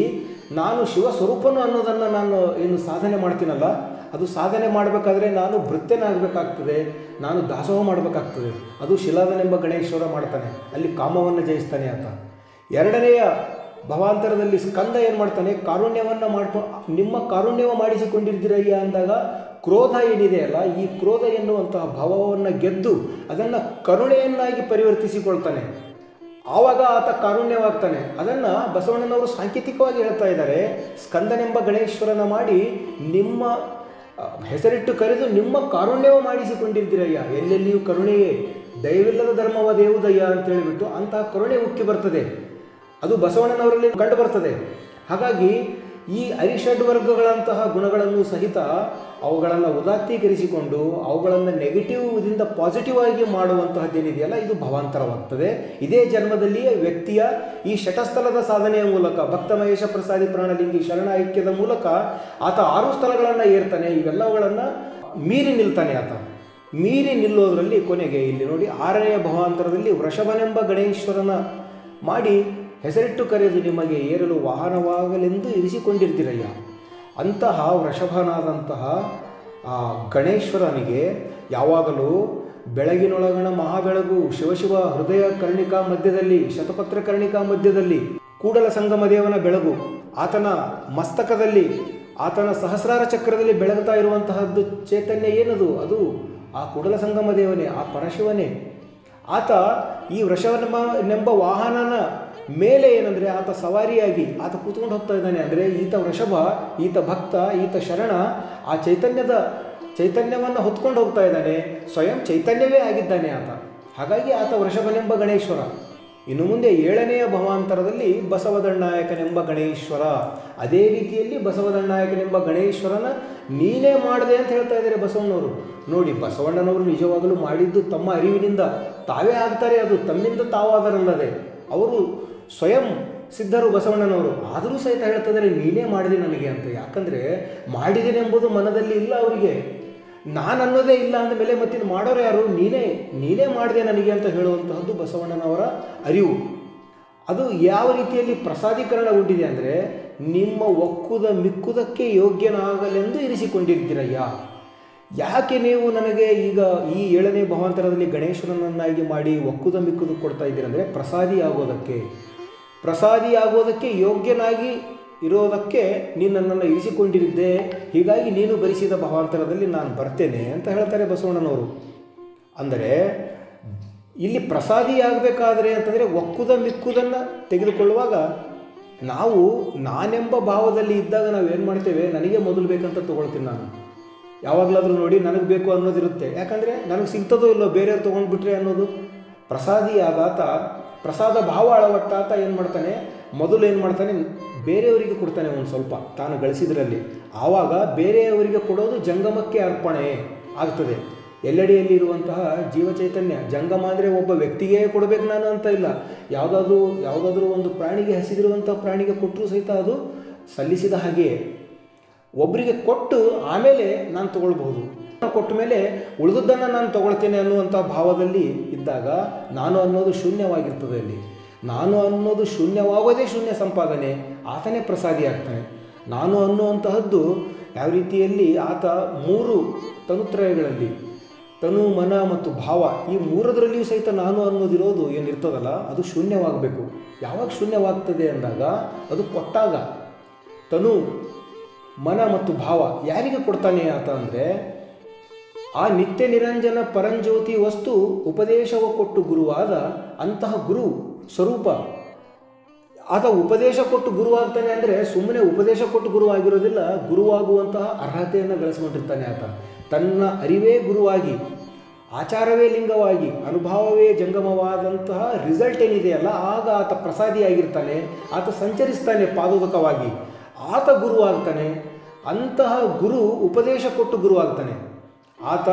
ನಾನು ಶಿವ ಸ್ವರೂಪನು ಅನ್ನೋದನ್ನು ನಾನು ಏನು ಸಾಧನೆ ಮಾಡ್ತೀನಲ್ಲ, ಅದು ಸಾಧನೆ ಮಾಡಬೇಕಾದ್ರೆ ನಾನು ಭೃತ್ಯನಾಗಬೇಕಾಗ್ತದೆ ನಾನು ದಾಸೋಹ ಮಾಡಬೇಕಾಗ್ತದೆ. ಅದು ಶಿಲಾದನೆಂಬ ಗಣೇಶ್ವರ ಮಾಡ್ತಾನೆ, ಅಲ್ಲಿ ಕಾಮವನ್ನು ಜಯಿಸ್ತಾನೆ ಅಂತ ಎರಡನೆಯ ಭವಾಂತರದಲ್ಲಿ ಸ್ಕಂದ ಏನು ಮಾಡ್ತಾನೆ, ಕಾರುಣ್ಯವನ್ನು ಮಾಡ್ಕೊ, ನಿಮ್ಮ ಕಾರುಣ್ಯವ ಮಾಡಿಸಿಕೊಂಡಿರ್ತೀರಯ್ಯ ಅಂದಾಗ ಕ್ರೋಧ ಏನಿದೆಯಲ್ಲ ಈ ಕ್ರೋಧ ಎನ್ನುವಂತಹ ಭಾವವನ್ನು ಗೆದ್ದು ಅದನ್ನು ಕರುಣೆಯನ್ನಾಗಿ ಪರಿವರ್ತಿಸಿಕೊಳ್ತಾನೆ. ಆವಾಗ ಆತ ಕಾರುಣ್ಯವಾಗ್ತಾನೆ. ಅದನ್ನು ಬಸವಣ್ಣನವರು ಸಾಂಕೇತಿಕವಾಗಿ ಹೇಳ್ತಾ ಇದ್ದಾರೆ. ಸ್ಕಂದನೆಂಬ ಗಣೇಶ್ವರನ ಮಾಡಿ ನಿಮ್ಮ ಹೆಸರಿಟ್ಟು ಕರೆದು ನಿಮ್ಮ ಕಾರುಣ್ಯವ ಮಾಡಿಸಿಕೊಂಡಿದ್ದೀರಯ್ಯ. ಎಲ್ಲೆಲ್ಲಿಯೂ ಕರುಣೆಯೇ. ದಯವಿಲ್ಲದ ಧರ್ಮವ ದೇವುದಯ್ಯ ಅಂತ ಹೇಳಿಬಿಟ್ಟು ಅಂತಹ ಕರುಣೆ ಉಕ್ಕಿ ಬರ್ತದೆ. ಅದು ಬಸವಣ್ಣನವರಲ್ಲಿ ಕಂಡು ಬರ್ತದೆ. ಹಾಗಾಗಿ ಈ ಅರಿಷಡ್ ವರ್ಗಗಳಂತಹ ಗುಣಗಳನ್ನು ಸಹಿತ ಅವುಗಳನ್ನು ಉದಾತ್ತೀಕರಿಸಿಕೊಂಡು ಅವುಗಳನ್ನು ನೆಗೆಟಿವ್ದಿಂದ ಪಾಸಿಟಿವ್ ಆಗಿ ಮಾಡುವಂತಹದ್ದೇನಿದೆಯಲ್ಲ, ಇದು ಭವಾಂತರವಾಗ್ತದೆ. ಇದೇ ಜನ್ಮದಲ್ಲಿಯೇ ವ್ಯಕ್ತಿಯ ಈ ಶಟಸ್ಥಲದ ಸಾಧನೆಯ ಮೂಲಕ, ಭಕ್ತ ಮಹೇಶ ಪ್ರಸಾದಿ ಪ್ರಾಣಲಿಂಗಿ ಶರಣ ಐಕ್ಯದ ಮೂಲಕ ಆತ ಆರು ಸ್ಥಳಗಳನ್ನು ಏರ್ತಾನೆ. ಇವೆಲ್ಲವುಗಳನ್ನು ಮೀರಿ ನಿಲ್ತಾನೆ ಆತ. ಮೀರಿ ನಿಲ್ಲೋದರಲ್ಲಿ ಕೊನೆಗೆ ಇಲ್ಲಿ ನೋಡಿ ಆರನೆಯ ಭವಾಂತರದಲ್ಲಿ ವೃಷಭನೆಂಬ ಗಣೇಶ್ವರನ ಮಾಡಿ ಹೆಸರಿಟ್ಟು ಕರೆದು ನಿಮಗೆ ಏರಲು ವಾಹನವಾಗಲೆಂದು ಇರಿಸಿಕೊಂಡಿರ್ತೀರಯ್ಯ. ಅಂತಹ ವೃಷಭನಾದಂತಹ ಆ ಗಣೇಶ್ವರನಿಗೆ ಯಾವಾಗಲೂ ಬೆಳಗಿನೊಳಗಣ ಮಹಾಬೆಳಗು ಶಿವಶಿವ ಹೃದಯ ಕರ್ಣಿಕಾ ಮಧ್ಯದಲ್ಲಿ, ಶತಪತ್ರ ಕರ್ಣಿಕಾ ಮಧ್ಯದಲ್ಲಿ, ಕೂಡಲ ಸಂಗಮ ದೇವನ ಬೆಳಗು, ಆತನ ಮಸ್ತಕದಲ್ಲಿ, ಆತನ ಸಹಸ್ರಾರ ಚಕ್ರದಲ್ಲಿ ಬೆಳಗುತ್ತಾ ಇರುವಂತಹದ್ದು ಚೈತನ್ಯ ಏನದು? ಅದು ಆ ಕೂಡಲ ಸಂಗಮ ದೇವನೇ, ಆ ಪರಶಿವನೇ. ಆತ ಈ ವೃಷವನ್ನ ನೆಂಬ ವಾಹನನ ಮೇಲೆ ಏನಂದರೆ ಆತ ಸವಾರಿಯಾಗಿ ಆತ ಕೂತ್ಕೊಂಡು ಹೋಗ್ತಾ ಇದ್ದಾನೆ. ಅಂದರೆ ಈತ ವೃಷಭ, ಈತ ಭಕ್ತ, ಈತ ಶರಣ ಆ ಚೈತನ್ಯದ, ಚೈತನ್ಯವನ್ನು ಹೊತ್ಕೊಂಡು ಹೋಗ್ತಾ ಇದ್ದಾನೆ. ಸ್ವಯಂ ಚೈತನ್ಯವೇ ಆಗಿದ್ದಾನೆ ಆತ. ಹಾಗಾಗಿ ಆತ ವೃಷಭನೆಂಬ ಗಣೇಶ್ವರ. ಇನ್ನು ಮುಂದೆ ಏಳನೆಯ ಭವಾಂತರದಲ್ಲಿ ಬಸವದಣ್ಣಾಯಕನೆಂಬ ಗಣೇಶ್ವರ. ಅದೇ ರೀತಿಯಲ್ಲಿ ಬಸವದಣ್ಣಾಯಕನೆಂಬ ಗಣೇಶ್ವರನ ನೀನೇ ಮಾಡಿದೆ ಅಂತ ಹೇಳ್ತಾ ಇದ್ದಾರೆ ಬಸವಣ್ಣವರು. ನೋಡಿ, ಬಸವಣ್ಣನವರು ನಿಜವಾಗಲೂ ಮಾಡಿದ್ದು ತಮ್ಮ ಅರಿವಿನಿಂದ ತಾವೇ ಆಗ್ತಾರೆ, ಅದು ತಮ್ಮಿಂದ ತಾವಾದರಲ್ಲದೆ. ಅವರು ಸ್ವಯಂ ಸಿದ್ಧರು ಬಸವಣ್ಣನವರು. ಆದರೂ ಸಹಿತ ಹೇಳ್ತಿದ್ದಾರೆ ನೀನೇ ಮಾಡಿದೆ ನನಗೆ ಅಂತ. ಯಾಕಂದರೆ, ಮಾಡಿದೇನೆಂಬುದು ಮನದಲ್ಲಿ ಇಲ್ಲ ಅವರಿಗೆ. ನಾನು ಅನ್ನೋದೇ ಇಲ್ಲ ಅಂದಮೇಲೆ ಮತ್ತಿನ್ನು ಮಾಡೋರು ಯಾರು? ನೀನೇ ನೀನೇ ಮಾಡಿದೆ ನನಗೆ ಅಂತ ಹೇಳುವಂತಹದ್ದು ಬಸವಣ್ಣನವರ ಅರಿವು. ಅದು ಯಾವ ರೀತಿಯಲ್ಲಿ ಪ್ರಸಾದೀಕರಣ ಉಂಟಿದೆ ಅಂದರೆ, ನಿಮ್ಮ ಒಕ್ಕುದ ಮಿಕ್ಕುದಕ್ಕೆ ಯೋಗ್ಯನಾಗಲೆಂದು ಇರಿಸಿಕೊಂಡಿರ್ತೀರಯ್ಯ ಯಾಕೆ ನೀವು ನನಗೆ ಈಗ ಈ ಏಳನೇ ಭಾವಾಂತರದಲ್ಲಿ ಗಣೇಶನನ್ನಾಗಿ ಮಾಡಿ ಒಕ್ಕುದ ಮಿಕ್ಕುದು ಕೊಡ್ತಾ ಇದ್ದೀರಂದರೆ ಪ್ರಸಾದಿ ಆಗೋದಕ್ಕೆ ಪ್ರಸಾದಿ ಆಗೋದಕ್ಕೆ ಯೋಗ್ಯನಾಗಿ ಇರೋದಕ್ಕೆ ನೀನು ನನ್ನನ್ನು ಇರಿಸಿಕೊಂಡಿದ್ದೆ. ಹೀಗಾಗಿ ನೀನು ಭರಿಸಿದ ಭಾವಾಂತರದಲ್ಲಿ ನಾನು ಬರ್ತೇನೆ ಅಂತ ಹೇಳ್ತಾರೆ ಬಸವಣ್ಣನವರು. ಅಂದರೆ ಇಲ್ಲಿ ಪ್ರಸಾದಿ ಆಗಬೇಕಾದ್ರೆ ಅಂತಂದರೆ ಒಕ್ಕುದ ಮಿಕ್ಕುದನ್ನು ತೆಗೆದುಕೊಳ್ಳುವಾಗ ನಾವು ನಾನೆಂಬ ಭಾವದಲ್ಲಿ ಇದ್ದಾಗ ನಾವು ಏನು ಮಾಡ್ತೇವೆ? ನನಗೆ ಮೊದಲು ಬೇಕಂತ ತೊಗೊಳ್ತೀನಿ ನಾನು. ಯಾವಾಗಲಾದರೂ ನೋಡಿ ನನಗೆ ಬೇಕು ಅನ್ನೋದಿರುತ್ತೆ. ಯಾಕಂದರೆ ನನಗೆ ಸಿಗ್ತದೋ ಇಲ್ಲೋ ಬೇರೆಯವ್ರು ತೊಗೊಂಡ್ಬಿಟ್ರೆ ಅನ್ನೋದು. ಪ್ರಸಾದಿ ಆದಾತ ಪ್ರಸಾದ ಭಾವ ಅಳವಟ್ಟಾತ ಏನು ಮಾಡ್ತಾನೆ? ಮೊದಲು ಏನು ಮಾಡ್ತಾನೆ? ಬೇರೆಯವರಿಗೆ ಕೊಡ್ತಾನೆ ಒಂದು ಸ್ವಲ್ಪ. ತಾನು ಗಳಿಸಿದ್ರಲ್ಲಿ. ಆವಾಗ ಬೇರೆಯವರಿಗೆ ಕೊಡೋದು ಜಂಗಮಕ್ಕೆ ಅರ್ಪಣೆ ಆಗ್ತದೆ. ಎಲ್ಲೆಡೆಯಲ್ಲಿ ಇರುವಂತಹ ಜೀವ ಚೈತನ್ಯ ಜಂಗಮ ಅಂದರೆ ಒಬ್ಬ ವ್ಯಕ್ತಿಗೆ ಕೊಡಬೇಕು ನಾನು ಅಂತ ಇಲ್ಲ. ಯಾವುದಾದ್ರೂ ಯಾವುದಾದ್ರೂ ಒಂದು ಪ್ರಾಣಿಗೆ ಹಸಿದಿರುವಂಥ ಪ್ರಾಣಿಗೆ ಕೊಟ್ಟರೂ ಸಹಿತ ಅದು ಸಲ್ಲಿಸಿದ ಹಾಗೆಯೇ. ಒಬ್ಬರಿಗೆ ಕೊಟ್ಟು ಆಮೇಲೆ ನಾನು ತಗೊಳ್ಬಹುದು. ಕೊಟ್ಟ ಮೇಲೆ ಉಳಿದದ್ದನ್ನು ನಾನು ತಗೊಳ್ತೇನೆ ಅನ್ನುವಂಥ ಭಾವದಲ್ಲಿ ಇದ್ದಾಗ ನಾನು ಅನ್ನೋದು ಶೂನ್ಯವಾಗಿರ್ತದೆ ಅಲ್ಲಿ. ನಾನು ಅನ್ನೋದು ಶೂನ್ಯವಾಗೋದೇ ಶೂನ್ಯ ಸಂಪಾದನೆ, ಆತನೇ ಪ್ರಸಾದಿ ಆಗ್ತಾನೆ. ನಾನು ಅನ್ನುವಂತಹದ್ದು ಯಾವ ರೀತಿಯಲ್ಲಿ ಆತ ಮೂರು ತನುತ್ರಯಗಳಲ್ಲಿ, ತನು ಮನ ಮತ್ತು ಭಾವ ಈ ಮೂರದರಲ್ಲಿಯೂ ಸಹಿತ ನಾನು ಅನ್ನೋದಿರೋದು ಏನಿರ್ತದಲ್ಲ, ಅದು ಶೂನ್ಯವಾಗಬೇಕು. ಯಾವಾಗ ಶೂನ್ಯವಾಗ್ತದೆ ಅಂದಾಗ ಅದು ಕೊಟ್ಟಾಗ. ತನು ಮನ ಮತ್ತು ಭಾವ ಯಾರಿಗೆ ಕೊಡ್ತಾನೆ ಆತ ಅಂದರೆ ಆ ನಿತ್ಯ ನಿರಂಜನ ಪರಂಜ್ಯೋತಿ ವಸ್ತು ಉಪದೇಶವ ಕೊಟ್ಟು ಗುರುವಾದ ಅಂತಹ ಗುರು ಸ್ವರೂಪ. ಆತ ಉಪದೇಶ ಕೊಟ್ಟು ಗುರುವಾಗ್ತಾನೆ ಅಂದರೆ ಸುಮ್ಮನೆ ಉಪದೇಶ ಕೊಟ್ಟು ಗುರುವಾಗಿರೋದಿಲ್ಲ ಗುರುವಾಗುವಂತಹ ಅರ್ಹತೆಯನ್ನು ಗಳಿಸ್ಕೊಂಡಿರ್ತಾನೆ ಆತ. ತನ್ನ ಅರಿವೇ ಗುರುವಾಗಿ, ಆಚಾರವೇ ಲಿಂಗವಾಗಿ, ಅನುಭವವೇ ಜಂಗಮವಾದಂತಹ ರಿಸಲ್ಟ್ ಏನಿದೆಯಲ್ಲ ಆಗ ಆತ ಪ್ರಸಾದಿಯಾಗಿರ್ತಾನೆ, ಆತ ಸಂಚರಿಸ್ತಾನೆ ಪಾದೋದಕವಾಗಿ. ಆತ ಗುರುವಾಗ್ತಾನೆ, ಅಂತಹ ಗುರು ಉಪದೇಶ ಕೊಟ್ಟು ಗುರುವಾಗ್ತಾನೆ. ಆತ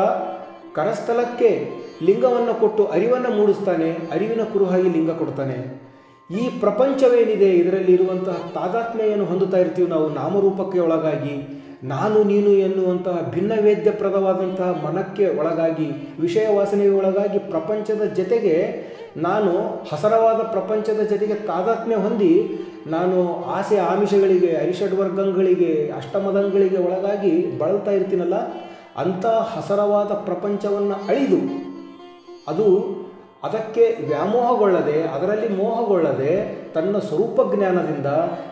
ಕರಸ್ಥಲಕ್ಕೆ ಲಿಂಗವನ್ನು ಕೊಟ್ಟು ಅರಿವನ್ನು ಮೂಡಿಸ್ತಾನೆ, ಅರಿವಿನ ಕುರುಹಾಗಿ ಲಿಂಗ ಕೊಡ್ತಾನೆ. ಈ ಪ್ರಪಂಚವೇನಿದೆ, ಇದರಲ್ಲಿ ಇರುವಂತಹ ತಾದಾತ್ಮ್ಯವನ್ನು ಹೊಂದುತ್ತಾ ಇರ್ತೀವಿ ನಾವು, ನಾಮರೂಪಕ್ಕೆ ಒಳಗಾಗಿ, ನಾನು, ನೀನು ಎನ್ನುವಂತಹ ಭಿನ್ನ ವೇದ್ಯಪ್ರದವಾದಂತಹ ಮನಕ್ಕೆ ಒಳಗಾಗಿ ವಿಷಯ ವಾಸನೆಗೆ ಒಳಗಾಗಿ ಪ್ರಪಂಚದ ಜೊತೆಗೆ ನಾನು ಹಸರವಾದ ಪ್ರಪಂಚದ ಜೊತೆಗೆ ತಾದಾತ್ಮ್ಯ ಹೊಂದಿ, ನಾನು ಆಸೆ ಆಮಿಷಗಳಿಗೆ, ಅರಿಷಡ್ವರ್ಗಗಳಿಗೆ, ಅಷ್ಟಮದಂಗಳಿಗೆ ಒಳಗಾಗಿ ಬಳಲ್ತಾ ಇರ್ತೀನಲ್ಲ ಅಂಥ ಹಸರವಾದ ಪ್ರಪಂಚವನ್ನು ಅಳಿದು ಅದು ಅದಕ್ಕೆ ವ್ಯಾಮೋಹಗೊಳ್ಳದೆ, ಅದರಲ್ಲಿ ಮೋಹಗೊಳ್ಳದೆ ತನ್ನ ಸ್ವರೂಪ ಜ್ಞಾನದಿಂದ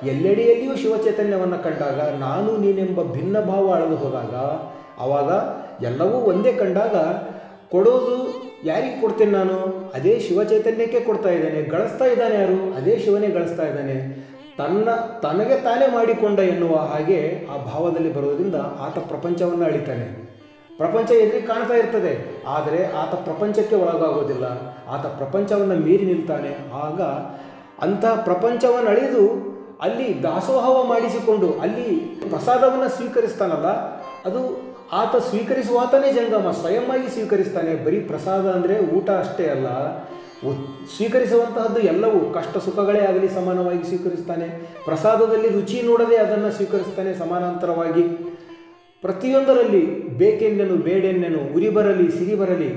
ಎಲ್ಲೆಡೆಯಲ್ಲಿಯೂ ಶಿವಚೈತನ್ಯವನ್ನು ಕಂಡಾಗ, ನಾನು ನೀನೆಂಬ ಭಿನ್ನ ಭಾವ ಅಳೆದು ಹೋದಾಗ, ಆವಾಗ ಎಲ್ಲವೂ ಒಂದೇ ಕಂಡಾಗ, ಕೊಡೋದು ಯಾರಿಗೆ ಕೊಡ್ತೇನೆ ನಾನು? ಅದೇ ಶಿವಚೈತನ್ಯಕ್ಕೆ ಕೊಡ್ತಾ ಇದ್ದೇನೆ. ಗಳಿಸ್ತಾ ಇದ್ದಾನೆ ಯಾರು? ಅದೇ ಶಿವನೇ ಗಳಿಸ್ತಾ ಇದ್ದಾನೆ. ತನ್ನ, ತನಗೆ ತಾನೇ ಮಾಡಿಕೊಂಡ ಎನ್ನುವ ಹಾಗೆ ಆ ಭಾವದಲ್ಲಿ ಬರೋದ್ರಿಂದ ಆತ ಪ್ರಪಂಚವನ್ನು ಅಳಿತಾನೆ. ಪ್ರಪಂಚ ಎದುರಿಗೆ ಕಾಣ್ತಾ ಇರ್ತದೆ. ಆದರೆ ಆತ ಪ್ರಪಂಚಕ್ಕೆ ಒಳಗಾಗೋದಿಲ್ಲ ಆತ ಪ್ರಪಂಚವನ್ನು ಮೀರಿ ನಿಲ್ತಾನೆ. ಆಗ ಅಂತಹ ಪ್ರಪಂಚವನ್ನು ಅಳಿದು ಅಲ್ಲಿ ದಾಸೋಹವ ಮಾಡಿಸಿಕೊಂಡು ಅಲ್ಲಿ ಪ್ರಸಾದವನ್ನು ಸ್ವೀಕರಿಸ್ತಾನಲ್ಲ. ಅದು ಆತ ಸ್ವೀಕರಿಸುವಾತನೇ ಜಂಗಮ. ಸ್ವಯಂವಾಗಿ ಸ್ವೀಕರಿಸ್ತಾನೆ. ಬರೀ ಪ್ರಸಾದ ಅಂದರೆ ಊಟ ಅಷ್ಟೇ ಅಲ್ಲ. ಸ್ವೀಕರಿಸುವಂತಹದ್ದು ಎಲ್ಲವೂ ಕಷ್ಟ ಸುಖಗಳೇ ಆಗಲಿ ಸಮಾನವಾಗಿ ಸ್ವೀಕರಿಸ್ತಾನೆ. ಪ್ರಸಾದದಲ್ಲಿ ರುಚಿ ನೋಡದೆ ಅದನ್ನು ಸ್ವೀಕರಿಸ್ತಾನೆ ಸಮಾನಾಂತರವಾಗಿ. ಪ್ರತಿಯೊಂದರಲ್ಲಿ ಬೇಕೆನ್ನೆನು ಬೇಡೆನ್ನೆನು ಉರಿ ಬರಲಿ, ಸಿರಿ ಬರಲಿ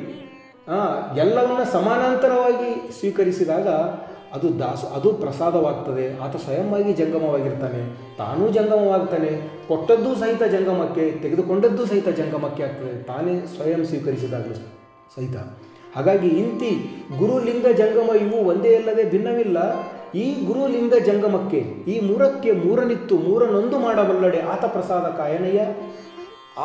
ಎಲ್ಲವನ್ನ ಸಮಾನಾಂತರವಾಗಿ ಸ್ವೀಕರಿಸಿದಾಗ ಅದು ದಾಸ, ಅದು ಪ್ರಸಾದವಾಗ್ತದೆ. ಆತ ಸ್ವಯಂವಾಗಿ ಜಂಗಮವಾಗಿರ್ತಾನೆ. ತಾನೂ ಜಂಗಮವಾಗ್ತಾನೆ. ಕೊಟ್ಟದ್ದೂ ಸಹಿತ ಜಂಗಮಕ್ಕೆ, ತೆಗೆದುಕೊಂಡದ್ದು ಸಹಿತ ಜಂಗಮಕ್ಕೆ ಆಗ್ತದೆ. ತಾನೇ ಸ್ವಯಂ ಸ್ವೀಕರಿಸಿದಾಗಲೂ ಸಹಿತ. ಹಾಗಾಗಿ ಇಂತಿ ಗುರುಲಿಂಗ ಜಂಗಮ ಇವು ಒಂದೇ ಅಲ್ಲದೆ ಭಿನ್ನವಿಲ್ಲ. ಈ ಗುರುಲಿಂಗ ಜಂಗಮಕ್ಕೆ, ಈ ಮೂರಕ್ಕೆ ಮೂರನಿತ್ತು, ಮೂರನೊಂದು ಮಾಡಬಲ್ಲಡೆ ಆತ ಪ್ರಸಾದ ಕಾಯನಯ್ಯ.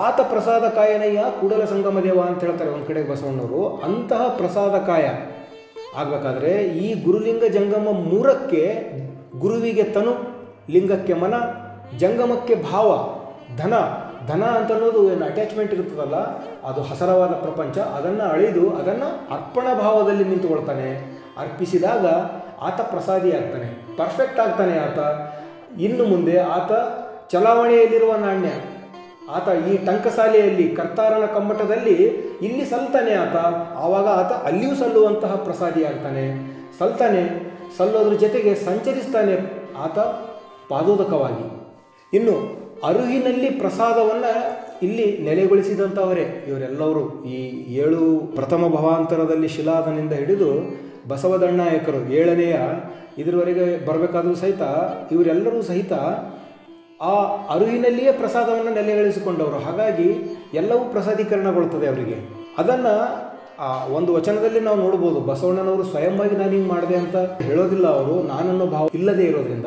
ಆತ ಪ್ರಸಾದ ಕಾಯನಯ್ಯ ಕೂಡಲ ಸಂಗಮ ದೇವ ಅಂತ ಹೇಳ್ತಾರೆ ಒಂದು ಕಡೆ ಬಸವಣ್ಣವರು. ಅಂತಹ ಪ್ರಸಾದ ಕಾಯ ಆಗಬೇಕಾದ್ರೆ ಈ ಗುರುಲಿಂಗ ಜಂಗಮ ಮೂರಕ್ಕೆ ಗುರುವಿಗೆ ತನು, ಲಿಂಗಕ್ಕೆ ಮನ, ಜಂಗಮಕ್ಕೆ ಭಾವ, ಧನ ಧನ ಅಂತ ಅನ್ನೋದು ಏನು ಅಟ್ಯಾಚ್ಮೆಂಟ್ ಇರ್ತದಲ್ಲ ಅದು ಹಸರವಾದ ಪ್ರಪಂಚ, ಅದನ್ನು ಅಳಿದು ಅದನ್ನು ಅರ್ಪಣ ಭಾವದಲ್ಲಿ ನಿಂತುಕೊಳ್ತಾನೆ. ಅರ್ಪಿಸಿದಾಗ ಆತ ಪ್ರಸಾದಿ ಆಗ್ತಾನೆ ಪರ್ಫೆಕ್ಟ್ ಆಗ್ತಾನೆ ಆತ. ಇನ್ನು ಮುಂದೆ ಆತ ಚಲಾವಣೆಯಲ್ಲಿರುವ ನಾಣ್ಯ ಆತ ಈ ಟಂಕಸಾಲೆಯಲ್ಲಿ ಕರ್ತಾರನ ಕಮ್ಮಟದಲ್ಲಿ ಇಲ್ಲಿ ಸಲ್ತಾನೆ ಆತ. ಆವಾಗ ಆತ ಅಲ್ಲಿಯೂ ಸಲ್ಲುವಂತಹ ಪ್ರಸಾದಿಯಾಗ್ತಾನೆ. ಸಲ್ತಾನೆ ಸಲ್ಲೋದ್ರ ಜೊತೆಗೆ ಸಂಚರಿಸ್ತಾನೆ ಆತ ಪಾದೋದಕವಾಗಿ. ಇನ್ನು ಅರುಹಿನಲ್ಲಿ ಪ್ರಸಾದವನ್ನು ಇಲ್ಲಿ ನೆಲೆಗೊಳಿಸಿದಂಥವರೇ ಇವರೆಲ್ಲವರು ಈ ಏಳು ಪ್ರಥಮ ಭವಾಂತರದಲ್ಲಿ ಶಿಲಾದನಿಂದ ಹಿಡಿದು ಬಸವದಣ್ಣಾಯಕರು ಏಳನೆಯ ಇದರವರೆಗೆ ಬರಬೇಕಾದ್ರೂ ಸಹಿತ ಇವರೆಲ್ಲರೂ ಸಹಿತ ಆ ಅರುವಿನಲ್ಲಿಯೇ ಪ್ರಸಾದವನ್ನು ನೆಲೆಗಳಿಸಿಕೊಂಡವರು. ಹಾಗಾಗಿ ಎಲ್ಲವೂ ಪ್ರಸಾದೀಕರಣಗೊಳ್ತದೆ ಅವರಿಗೆ. ಅದನ್ನು, ಆ, ಒಂದು ವಚನದಲ್ಲಿ ನಾವು ನೋಡ್ಬೋದು. ಬಸವಣ್ಣನವರು ಸ್ವಯಂವಾಗಿ ನಾನು ಹಿಂಗೆ ಮಾಡಿದೆ ಅಂತ ಹೇಳೋದಿಲ್ಲ ಅವರು. ನಾನನ್ನೋ ಭಾವ ಇಲ್ಲದೇ ಇರೋದ್ರಿಂದ.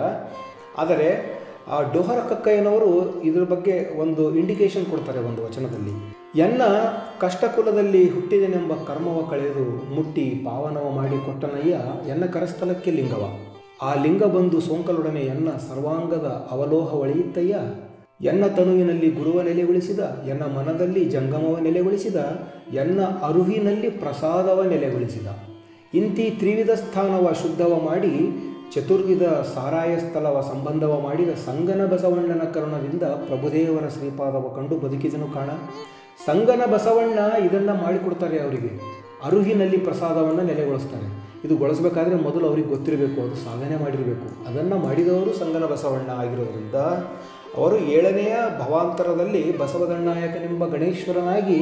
ಆದರೆ, ಆ, ಡೋಹರ ಕಕ್ಕಯ್ಯನವರು ಇದ್ರ ಬಗ್ಗೆ ಒಂದು ಇಂಡಿಕೇಶನ್ ಕೊಡ್ತಾರೆ ಒಂದು ವಚನದಲ್ಲಿ. ಎನ್ನ ಕಷ್ಟಕುಲದಲ್ಲಿ ಹುಟ್ಟಿದೆನೆಂಬ ಕರ್ಮವ ಕಳೆದು ಮುಟ್ಟಿ ಪಾವನವ ಮಾಡಿ ಕೊಟ್ಟನಯ್ಯ ಎನ್ನ ಕರಸ್ಥಲಕ್ಕೆ ಲಿಂಗವ. ಆ ಲಿಂಗ ಬಂದು ಸೋಂಕಲೊಡನೆ ಎನ್ನ ಸರ್ವಾಂಗದ ಅವಲೋಹ ಒಳೆಯುತ್ತಯ್ಯ? ಎನ್ನ ತನುವಿನಲ್ಲಿ ಗುರುವ ನೆಲೆಗೊಳಿಸಿದ? ಎನ್ನ ಮನದಲ್ಲಿ ಜಂಗಮವ ನೆಲೆಗೊಳಿಸಿದ? ಎನ್ನ ಅರುಹಿನಲ್ಲಿ ಪ್ರಸಾದವ ನೆಲೆಗೊಳಿಸಿದ? ಇಂತಿ ತ್ರಿವಿಧ ಸ್ಥಾನವ ಶುದ್ಧವ ಮಾಡಿ, ಚತುರ್ವಿಧ ಸಾರಾಯ ಸ್ಥಳವ ಸಂಬಂಧವ ಮಾಡಿದ ಸಂಗನ ಬಸವಣ್ಣನ ಕರುಣದಿಂದ ಪ್ರಭುದೇವರ ಶ್ರೀಪಾದವ ಕಂಡು ಬದುಕಿದನು ಕಾಣ. ಸಂಗನ ಬಸವಣ್ಣ ಇದನ್ನು ಮಾಡಿಕೊಡ್ತಾರೆ ಅವರಿಗೆ. ಅರುಹಿನಲ್ಲಿ ಪ್ರಸಾದವನ್ನು ನೆಲೆಗೊಳಿಸ್ತಾರೆ. ಇದು ಗೊಳಿಸ್ಬೇಕಾದ್ರೆ ಮೊದಲು ಅವ್ರಿಗೆ ಗೊತ್ತಿರಬೇಕು, ಅದು ಸಾಧನೆ ಮಾಡಿರಬೇಕು. ಅದನ್ನು ಮಾಡಿದವರು ಸಂಗನ ಬಸವಣ್ಣ ಆಗಿರೋದ್ರಿಂದ ಅವರು ಏಳನೆಯ ಭವಾಂತರದಲ್ಲಿ ಬಸವದಣ್ಣಾಯಕನೆಂಬ ಗಣೇಶ್ವರನಾಗಿ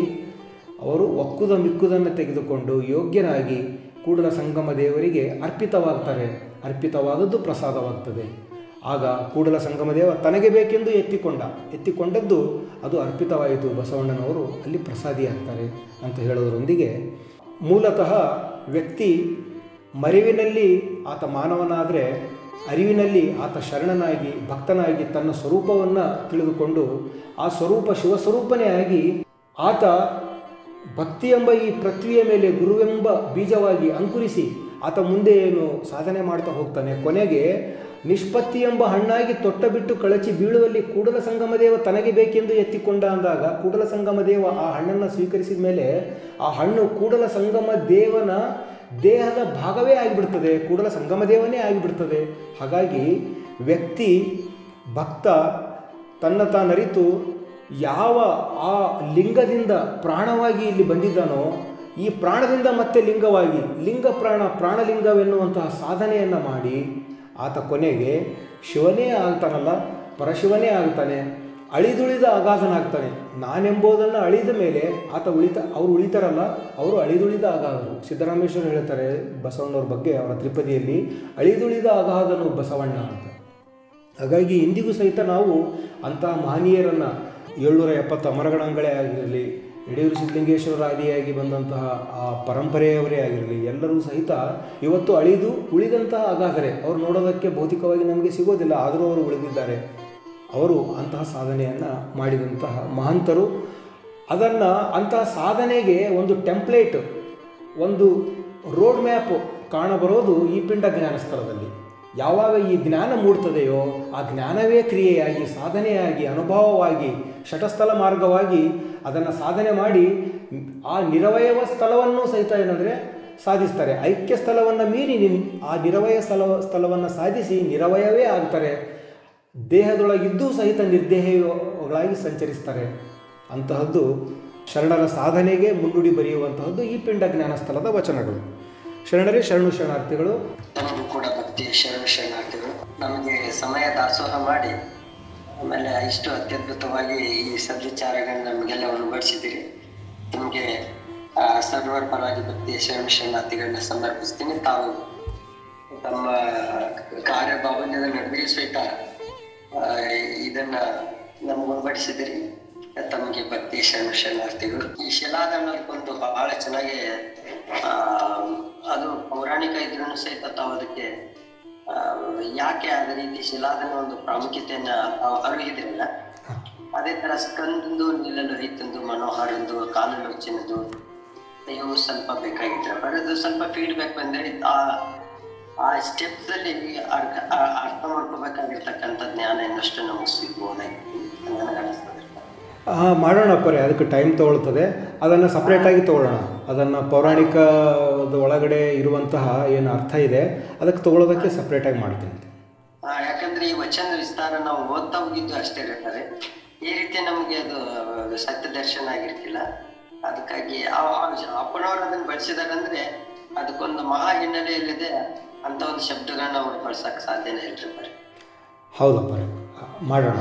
ಅವರು ಒಕ್ಕುದ ಮಿಕ್ಕುದನ್ನು ತೆಗೆದುಕೊಂಡು ಯೋಗ್ಯರಾಗಿ ಕೂಡಲ ಸಂಗಮ ದೇವರಿಗೆ ಅರ್ಪಿತವಾಗ್ತಾರೆ. ಅರ್ಪಿತವಾದದ್ದು ಪ್ರಸಾದವಾಗ್ತದೆ. ಆಗ ಕೂಡಲ ಸಂಗಮ ದೇವ ತನಗೆ ಬೇಕೆಂದು ಎತ್ತಿಕೊಂಡ. ಎತ್ತಿಕೊಂಡದ್ದು ಅದು ಅರ್ಪಿತವಾಯಿತು. ಬಸವಣ್ಣನವರು ಅಲ್ಲಿ ಪ್ರಸಾದಿಯಾಗ್ತಾರೆ ಅಂತ ಹೇಳೋದರೊಂದಿಗೆ ಮೂಲತಃ ವ್ಯಕ್ತಿ ಮರಿವಿನಲ್ಲಿ ಆತ ಮಾನವನಾದರೆ, ಅರಿವಿನಲ್ಲಿ ಆತ ಶರಣನಾಗಿ, ಭಕ್ತನಾಗಿ ತನ್ನ ಸ್ವರೂಪವನ್ನು ತಿಳಿದುಕೊಂಡು ಆ ಸ್ವರೂಪ ಶಿವಸ್ವರೂಪನೇ ಆಗಿ ಆತ ಭಕ್ತಿ ಎಂಬ ಈ ಪೃಥ್ವಿಯ ಮೇಲೆ ಗುರುವೆಂಬ ಬೀಜವಾಗಿ ಅಂಕುರಿಸಿ ಆತ ಮುಂದೆ ಏನು ಸಾಧನೆ ಮಾಡ್ತಾ ಹೋಗ್ತಾನೆ. ಕೊನೆಗೆ ನಿಷ್ಪತ್ತಿ ಎಂಬ ಹಣ್ಣಾಗಿ ತೊಟ್ಟ ಬಿಟ್ಟು ಕಳಚಿ ಬೀಳುವಲ್ಲಿ ಕೂಡಲ ಸಂಗಮ ದೇವ ತನಗೆ ಬೇಕೆಂದು ಎತ್ತಿಕೊಂಡ ಅಂದಾಗ ಕೂಡಲ ಸಂಗಮ ದೇವ ಆ ಹಣ್ಣನ್ನು ಸ್ವೀಕರಿಸಿದ ಮೇಲೆ ಆ ಹಣ್ಣು ಕೂಡಲ ಸಂಗಮ ದೇವನ ದೇಹದ ಭಾಗವೇ ಆಗಿಬಿಡ್ತದೆ, ಕೂಡಲ ಸಂಗಮ ದೇವನೇ ಆಗಿಬಿಡ್ತದೆ. ಹಾಗಾಗಿ ವ್ಯಕ್ತಿ, ಭಕ್ತ ತನ್ನ ತಾನರಿತು ಯಾವ ಆ ಲಿಂಗದಿಂದ ಪ್ರಾಣವಾಗಿ ಇಲ್ಲಿ ಬಂದಿದ್ದಾನೋ, ಈ ಪ್ರಾಣದಿಂದ ಮತ್ತೆ ಲಿಂಗವಾಗಿ, ಲಿಂಗ ಪ್ರಾಣ, ಪ್ರಾಣಲಿಂಗವೆನ್ನುವಂತಹ ಸಾಧನೆಯನ್ನು ಮಾಡಿ, ಆತ ಕೊನೆಗೆ ಶಿವನೇ ಆಗ್ತಾನಲ್ಲ, ಪರಶಿವನೇ ಆಗ್ತಾನೆ. ಅಳಿದುಳಿದ ಅಗಾಧನಾಗ್ತಾನೆ. ನಾನೆಂಬುದನ್ನು ಅಳಿದ ಮೇಲೆ ಆತ ಉಳಿತ, ಅವರು ಉಳಿತಾರಲ್ಲ, ಅವರು ಅಳಿದುಳಿದ ಅಗಾಧರು. ಸಿದ್ದರಾಮೇಶ್ವರ ಹೇಳ್ತಾರೆ ಬಸವಣ್ಣವ್ರ ಬಗ್ಗೆ ಅವರ ತ್ರಿಪದಿಯಲ್ಲಿ, ಅಳಿದುಳಿದ ಅಗಾಧನು ಬಸವಣ್ಣ ಅಂತ. ಹಾಗಾಗಿ ಇಂದಿಗೂ ಸಹಿತ ನಾವು ಅಂತಹ ಮಹನೀಯರನ್ನು ಏಳ್ನೂರ ಎಪ್ಪತ್ತು ಅಮರಗಣಗಳೇ ಆಗಿರಲಿ, ಯಡಿಯೂರು ಸಿದ್ಧಲಿಂಗೇಶ್ವರ ಆದಿಯಾಗಿ ಬಂದಂತಹ ಆ ಪರಂಪರೆಯವರೇ ಆಗಿರಲಿ, ಎಲ್ಲರೂ ಸಹಿತ ಇವತ್ತು ಅಳಿದು ಉಳಿದಂತಹ ಅಗಾಧರೆ. ಅವರು ನೋಡೋದಕ್ಕೆ ಭೌತಿಕವಾಗಿ ನಮಗೆ ಸಿಗೋದಿಲ್ಲ, ಆದರೂ ಅವರು ಉಳಿದಿದ್ದಾರೆ. ಅವರು ಅಂತಹ ಸಾಧನೆಯನ್ನು ಮಾಡಿದಂತಹ ಮಹಂತರು. ಅದನ್ನು ಅಂತಹ ಸಾಧನೆಗೆ ಒಂದು ಟೆಂಪ್ಲೇಟ್ ಒಂದು ರೋಡ್ ಮ್ಯಾಪ್ ಕಾಣಬರೋದು ಈ ಪಿಂಡ ಜ್ಞಾನ ಸ್ಥಳದಲ್ಲಿ. ಯಾವಾಗ ಈ ಜ್ಞಾನ ಮೂಡ್ತದೆಯೋ, ಆ ಜ್ಞಾನವೇ ಕ್ರಿಯೆಯಾಗಿ, ಸಾಧನೆಯಾಗಿ, ಅನುಭವವಾಗಿ ಶಟಸ್ಥಲ ಮಾರ್ಗವಾಗಿ ಅದನ್ನು ಸಾಧನೆ ಮಾಡಿ ಆ ನಿರವಯವ ಸ್ಥಳವನ್ನು ಸಹಿತ ಏನಂದರೆ ಸಾಧಿಸ್ತಾರೆ. ಐಕ್ಯ ಸ್ಥಳವನ್ನು ಮೀರಿ ಆ ನಿರವಯ ಸ್ಥಳ ಸ್ಥಳವನ್ನು ಸಾಧಿಸಿ ನಿರವಯವೇ ಆಗ್ತಾರೆ. ದೇಹದೊಳಗಿದ್ದೂ ಸಹಿತ ನಿರ್ದೇಹಗಳಾಗಿ ಸಂಚರಿಸ್ತಾರೆ. ಅಂತಹದ್ದು ಶರಣರ ಸಾಧನೆಗೆ ಮುನ್ನುಡಿ ಬರೆಯುವಂತಹದ್ದು ಈ ಪಿಂಡ ಜ್ಞಾನ ಸ್ಥಳದ ವಚನಗಳು. ಶರಣರೇ ಶರಣು ಶರಣಾರ್ಥಿಗಳು. ನಮಗೂ ಕೂಡ ಭಕ್ತಿ ಶರಣು ಶರಣಾರ್ಥಿಗಳು. ನಮಗೆ ಸಮಯ ದಾಸೋಹ ಮಾಡಿ ಆಮೇಲೆ ಇಷ್ಟು ಅತ್ಯದ್ಭುತವಾಗಿ ಈ ಸದ್ವಿಚಾರಗಳನ್ನ ನಮಗೆಲ್ಲ ಉಣಬಡಿಸಿದ್ದೀರಿ ನಿಮಗೆ ಸರ್ವರ ಪರವಾಗಿ ಭಕ್ತಿಯ ಶರಣ ಶರಣಾರ್ಥಿಗಳನ್ನ ಸಮರ್ಪಿಸ್ತೀನಿ. ತಾವು ತಮ್ಮ ಕಾರ್ಯಭಾವನೆಯನ್ನು ಆ, ಇದನ್ನ ನಮ್ಗೆ ಉಣಬಡಿಸಿದಿರಿ ತಮಗೆ ಭಕ್ತಿ, ಶರಣ, ಶರಣಾರ್ಥಿಗಳು. ಈ ಶಿಲಾದಂಡಕ್ಕೊಂದು ಬಹಳ ಚೆನ್ನಾಗಿ ಅದು ಪೌರಾಣಿಕ ಇದ್ರೂ ಸಹಿತ ತಾವು ಅದಕ್ಕೆ ಯಾಕೆ ಅದ ರೀತಿ ಶಿಲಾದನ ಒಂದು ಪ್ರಾಮುಖ್ಯತೆಯನ್ನ ತಾವು ಅದೇ ತರ ಸ್ಕಂದು ನಿಲ್ಲಲು ಐತಂದು ಮನೋಹರಂದು, ಕಾಲಲೋಚನದು ಇವು ಸ್ವಲ್ಪ ಬೇಕಾಗಿದ್ರೆ ಬರೋದು ಸ್ವಲ್ಪ ಫೀಡ್ಬ್ಯಾಕ್ ಬಂದ್ರೆ ಆ ಆ ಸ್ಟೆಪ್ ಅಲ್ಲಿ ಅರ್ಥ ಅರ್ಥ ಮಾಡ್ಕೋಬೇಕಾಗಿರ್ತಕ್ಕಂಥ ಜ್ಞಾನ ಇನ್ನಷ್ಟು ನಮಗೆ ಸಿಗ್ಬೋದಾಗಿ ಹಾ ನನಗೆ ಅನಿಸ್ತದೆ. ಹಾಂ ಮಾಡೋಣ ಪರಿ ಅದಕ್ಕೆ ಟೈಮ್ ತೊಗೊಳ್ತದೆ. ಅದನ್ನು ಸಪ್ರೇಟಾಗಿ ತೊಗೊಳ್ಳೋಣ. ಅದನ್ನು ಪೌರಾಣಿಕದ ಒಳಗಡೆ ಇರುವಂತಹ ಏನು ಅರ್ಥ ಇದೆ ಅದಕ್ಕೆ ತೊಗೊಳೋದಕ್ಕೆ ಸಪ್ರೇಟಾಗಿ ಮಾಡ್ತೀನಿ ಆ, ಯಾಕಂದ್ರೆ ಈ ವಚನ ವಿಸ್ತಾರ ನಾವು ಓದ್ತಾ ಹೋಗಿದ್ದು ಅಷ್ಟೇ ಇರ್ತಾರೆ ಈ ರೀತಿ ನಮಗೆ ಅದು ಸತ್ಯ ದರ್ಶನ ಆಗಿರ್ತಿಲ್ಲ. ಅದಕ್ಕಾಗಿ ಅಪ್ಪನವರು ಅದನ್ನ ಬಳಸಿದಾರಂದ್ರೆ ಅದಕ್ಕೊಂದು ಮಹಾ ಹಿನ್ನೆಲೆಯಲ್ಲಿದೆ ಅಂತ ಒಂದು ಶಬ್ದಗಳನ್ನ ಅವ್ರು ಬಳಸಕ್ ಸಾಧ್ಯನೇ ಇಲ್ರಿ ಬರೀ ಹೌದಪ್ಪ ಮಾಡೋಣ.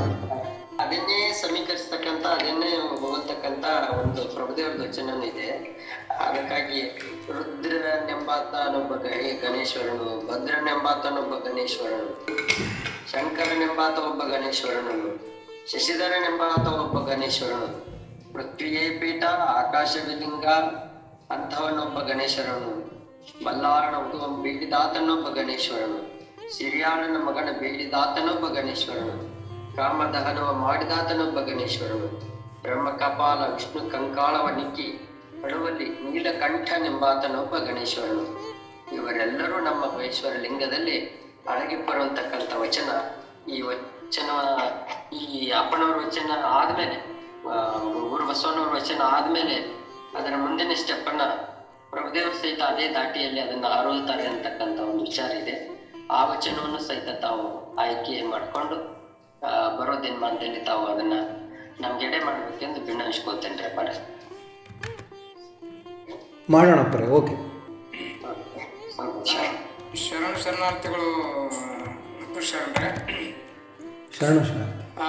ಅದನ್ನೇ ಸಮೀಕರಿಸ್ತಕ್ಕಂತ ಅದನ್ನೇ ಹೋಗತಕ್ಕಂತ ಒಂದು ಪ್ರಭುದೇವ್ರದ ವಚನ ಇದೆ ಅದಕ್ಕಾಗಿ ರುದ್ರನೆಂಬಾತನೊಬ್ಬ ಗಣೇ- ಗಣೇಶ್ವರನು ಭದ್ರನೆಂಬಾತನೊಬ್ಬ ಗಣೇಶ್ವರನು ಶಂಕರನೆಂಬಾತ ಒಬ್ಬ ಗಣೇಶ್ವರನು ಶಶಿಧರನೆಂಬಾತ ಒಬ್ಬ ಗಣೇಶ್ವರನು ಪೃಥ್ವಿಯೇ ಪೀಠ ಆಕಾಶವಿಲಿಂಗ ಅಂತಹವನೊಬ್ಬ ಗಣೇಶ್ವರನು ಮಲ್ಲಾರನ ಉಡುವ ಬೇಡಿದಾತನೊಬ್ಬ ಗಣೇಶ್ವರನು. ಸಿರಿಯಾಳನ ಮಗನ ಬೇಡಿದಾತನೊಬ್ಬ ಗಣೇಶ್ವರನು. ಕಾಮದಹನವ ಮಾಡಿದಾತನೊಬ್ಬ ಗಣೇಶ್ವರನು. ಬ್ರಹ್ಮ ಕಪಾಲ ವಿಷ್ಣು, ಕಂಕಾಳವ ನಿಕ್ಕಿ ನಡುವಲ್ಲಿ ನೀಲಕಂಠನೆಂಬಾತನೊಬ್ಬ ಗಣೇಶ್ವರನು. ಇವರೆಲ್ಲರೂ ನಮ್ಮ ಮಹೇಶ್ವರ ಲಿಂಗದಲ್ಲಿ ಅಡಗಿ ಬರುವಂತಕ್ಕಂಥ ವಚನ. ಈ ವಚನ, ಈ ಅಪ್ಪನವ್ರ ವಚನ ಆದ್ಮೇಲೆ ಗುರು ಬಸವನವ್ರ ವಚನ ಆದ್ಮೇಲೆ ಅದರ ಮುಂದಿನ ಸ್ಟೆಪ್ ಅನ್ನ ಪ್ರಭುದೇವರು ಸಹಿತ ಅದೇ ದಾಟಿಯಲ್ಲಿ ಅದನ್ನ ಹಾರೋಳ್ತಾರೆ ಅಂತಕ್ಕಂತ ಒಂದು ವಿಚಾರ ಇದೆ. ಆ ವಚನವನ್ನು ಸಹಿತ ತಾವು ಆಯ್ಕೆ ಮಾಡಿಕೊಂಡು ಬರೋ ದಿನಮಾನದಲ್ಲಿ ತಾವು ಅದನ್ನ ನಮ್ಗೆ ಎಡೆ ಮಾಡ್ಬೇಕೆಂದು ಭಿನ್ನವಿಸ್ಕೊಳ್ತೇನೆ ಪರ ಮಾಡೋಣ ಪರೇ ಓಕೆ. ಶರಣ ಶರಣಾರ್ಥಿಗಳು ಶರಣರೇ ಶರಣು ಶರಣಾರ್ಥಿ. ಆ,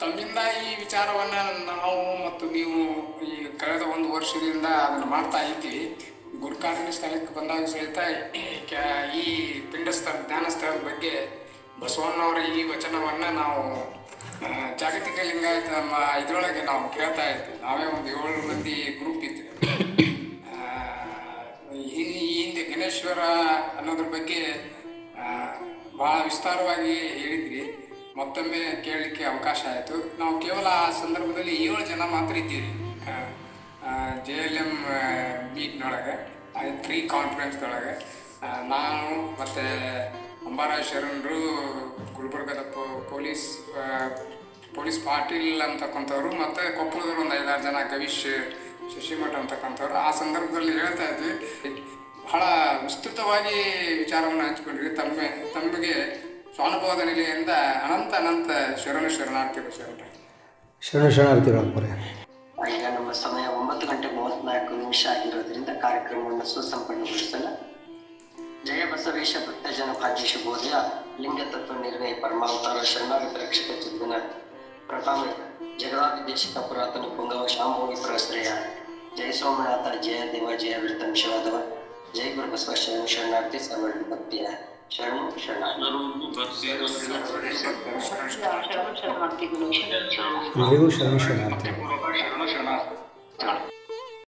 ತಮ್ಮಿಂದ ಈ ವಿಚಾರವನ್ನ ನಾವು ಮತ್ತು ನೀವು ಈ ಕಳೆದ ಒಂದು ವರ್ಷದಿಂದ ಅದನ್ನ ಮಾಡ್ತಾ ಇದ್ದೀವಿ. ಗುರುಕಾರಣ ಸ್ಥಳಕ್ಕೆ ಬಂದಾಗ ಸಹಿತ ಈ ಪಿಂಡಸ್ಥಾನ ಈ ಪಿಂಡ ಸ್ಥಳ ಜ್ಞಾನ ಸ್ಥಳದ ಬಗ್ಗೆ ಬಸವಣ್ಣವರ ಈ ವಚನವನ್ನ ನಾವು ಜಾಗತಿಕ ಲಿಂಗಾಯತ ನಮ್ಮ ಇದರೊಳಗೆ ನಾವು ಕೇಳ್ತಾ ಇದ್ವಿ ನಾವೇ ಒಂದು ಏಳು ಮಂದಿ ಗ್ರೂಪ್ ಇದ್ವಿ. ಈ ಹಿಂದೆ ಗಣೇಶ್ವರ ಅನ್ನೋದ್ರ ಬಗ್ಗೆ ಬಹಳ ವಿಸ್ತಾರವಾಗಿ ಹೇಳಿದ್ರಿ. ಮತ್ತೊಮ್ಮೆ ಕೇಳಲಿಕ್ಕೆ ಅವಕಾಶ ಆಯಿತು. ನಾವು ಕೇವಲ ಆ ಸಂದರ್ಭದಲ್ಲಿ ಏಳು ಜನ ಮಾತ್ರ ಇದ್ದೀವಿ ಜೆ ಎಲ್ ಎಂ ಮೀಟ್ನೊಳಗೆ ಪ್ರೀ ಕಾನ್ಫರೆನ್ಸ್ದೊಳಗೆ ನಾನು ಮತ್ತು ಅಂಬಾರಾಜ್ ಶರಣರು, ಗುಲ್ಬರ್ಗದ ಪೊಲೀಸ್ ಪೊಲೀಸ್ ಪಾಟೀಲ್ ಅಂತಕ್ಕಂಥವ್ರು, ಮತ್ತು ಕೊಪ್ಪಳದಲ್ಲಿ ಒಂದು ಐದಾರು ಜನ ಗವೀಶ್ ಶಶಿಮಠ ಅಂತಕ್ಕಂಥವ್ರು. ಆ ಸಂದರ್ಭದಲ್ಲಿ ಹೇಳ್ತಾ ಇದ್ವಿ, ಬಹಳ ವಿಸ್ತೃತವಾಗಿ ವಿಚಾರವನ್ನು ಹಂಚಿಕೊಂಡ್ರಿ ತಮ್ಮ ತಮಗೆ ಸ್ವಾನುಭವದ ನೆಲೆಯಿಂದ ಅನಂತ ಅನಂತ ಶರಣ ಶರಣಾರ್ಥಿಗಳು ಶರಣ ಶರಣು ಶರಣಾರ್ಥಿಗಳು ಈಗ ನಮ್ಮ ಸಮಯ ಒಂಬತ್ತು ಗಂಟೆ ಮೂವತ್ನಾಲ್ಕು ನಿಮಿಷ ಆಗಿರೋದ್ರಿಂದ ಕಾರ್ಯಕ್ರಮವನ್ನು ಸುಸಂಪನ್ನಗೊಳಿಸಲು ಜಯ ಬಸವೇಶ ಭಕ್ತಜನ ಭಾಗ್ಯ ಶುಭೋದಯ ಲಿಂಗ ತತ್ವ ನಿರ್ಣಯ ಪರಮಾವತಾರ ಶರಣಾಗತ ರಕ್ಷಕ ಚಿಂತನ ಪ್ರಥಮ ಜಗದಾಭಿದೇಶಕ ಪುರಾತನ ಪುಂಗವ ಶಾಂಭೋಗಿ ಪ್ರಶ್ರಯ. ಜಯ ಸೋಮನಾಥ, ಜಯ ದೇವ, ಜಯ ವೃತ್ತಂ ಶಿವದವ ಜೈ ಗುರು ಬಸವ ಶರಣ ಶರಣಾರ್ಥಿ ಸರ್ವ ಭಕ್ತಿಯ. ಶರಣು ಶರಣಾರ್ಥಿ ಎಲ್ಲರಿಗೂ ಶರಣ ಶರಣಾರ್ಥಿ ಶರಣ ಶರಣ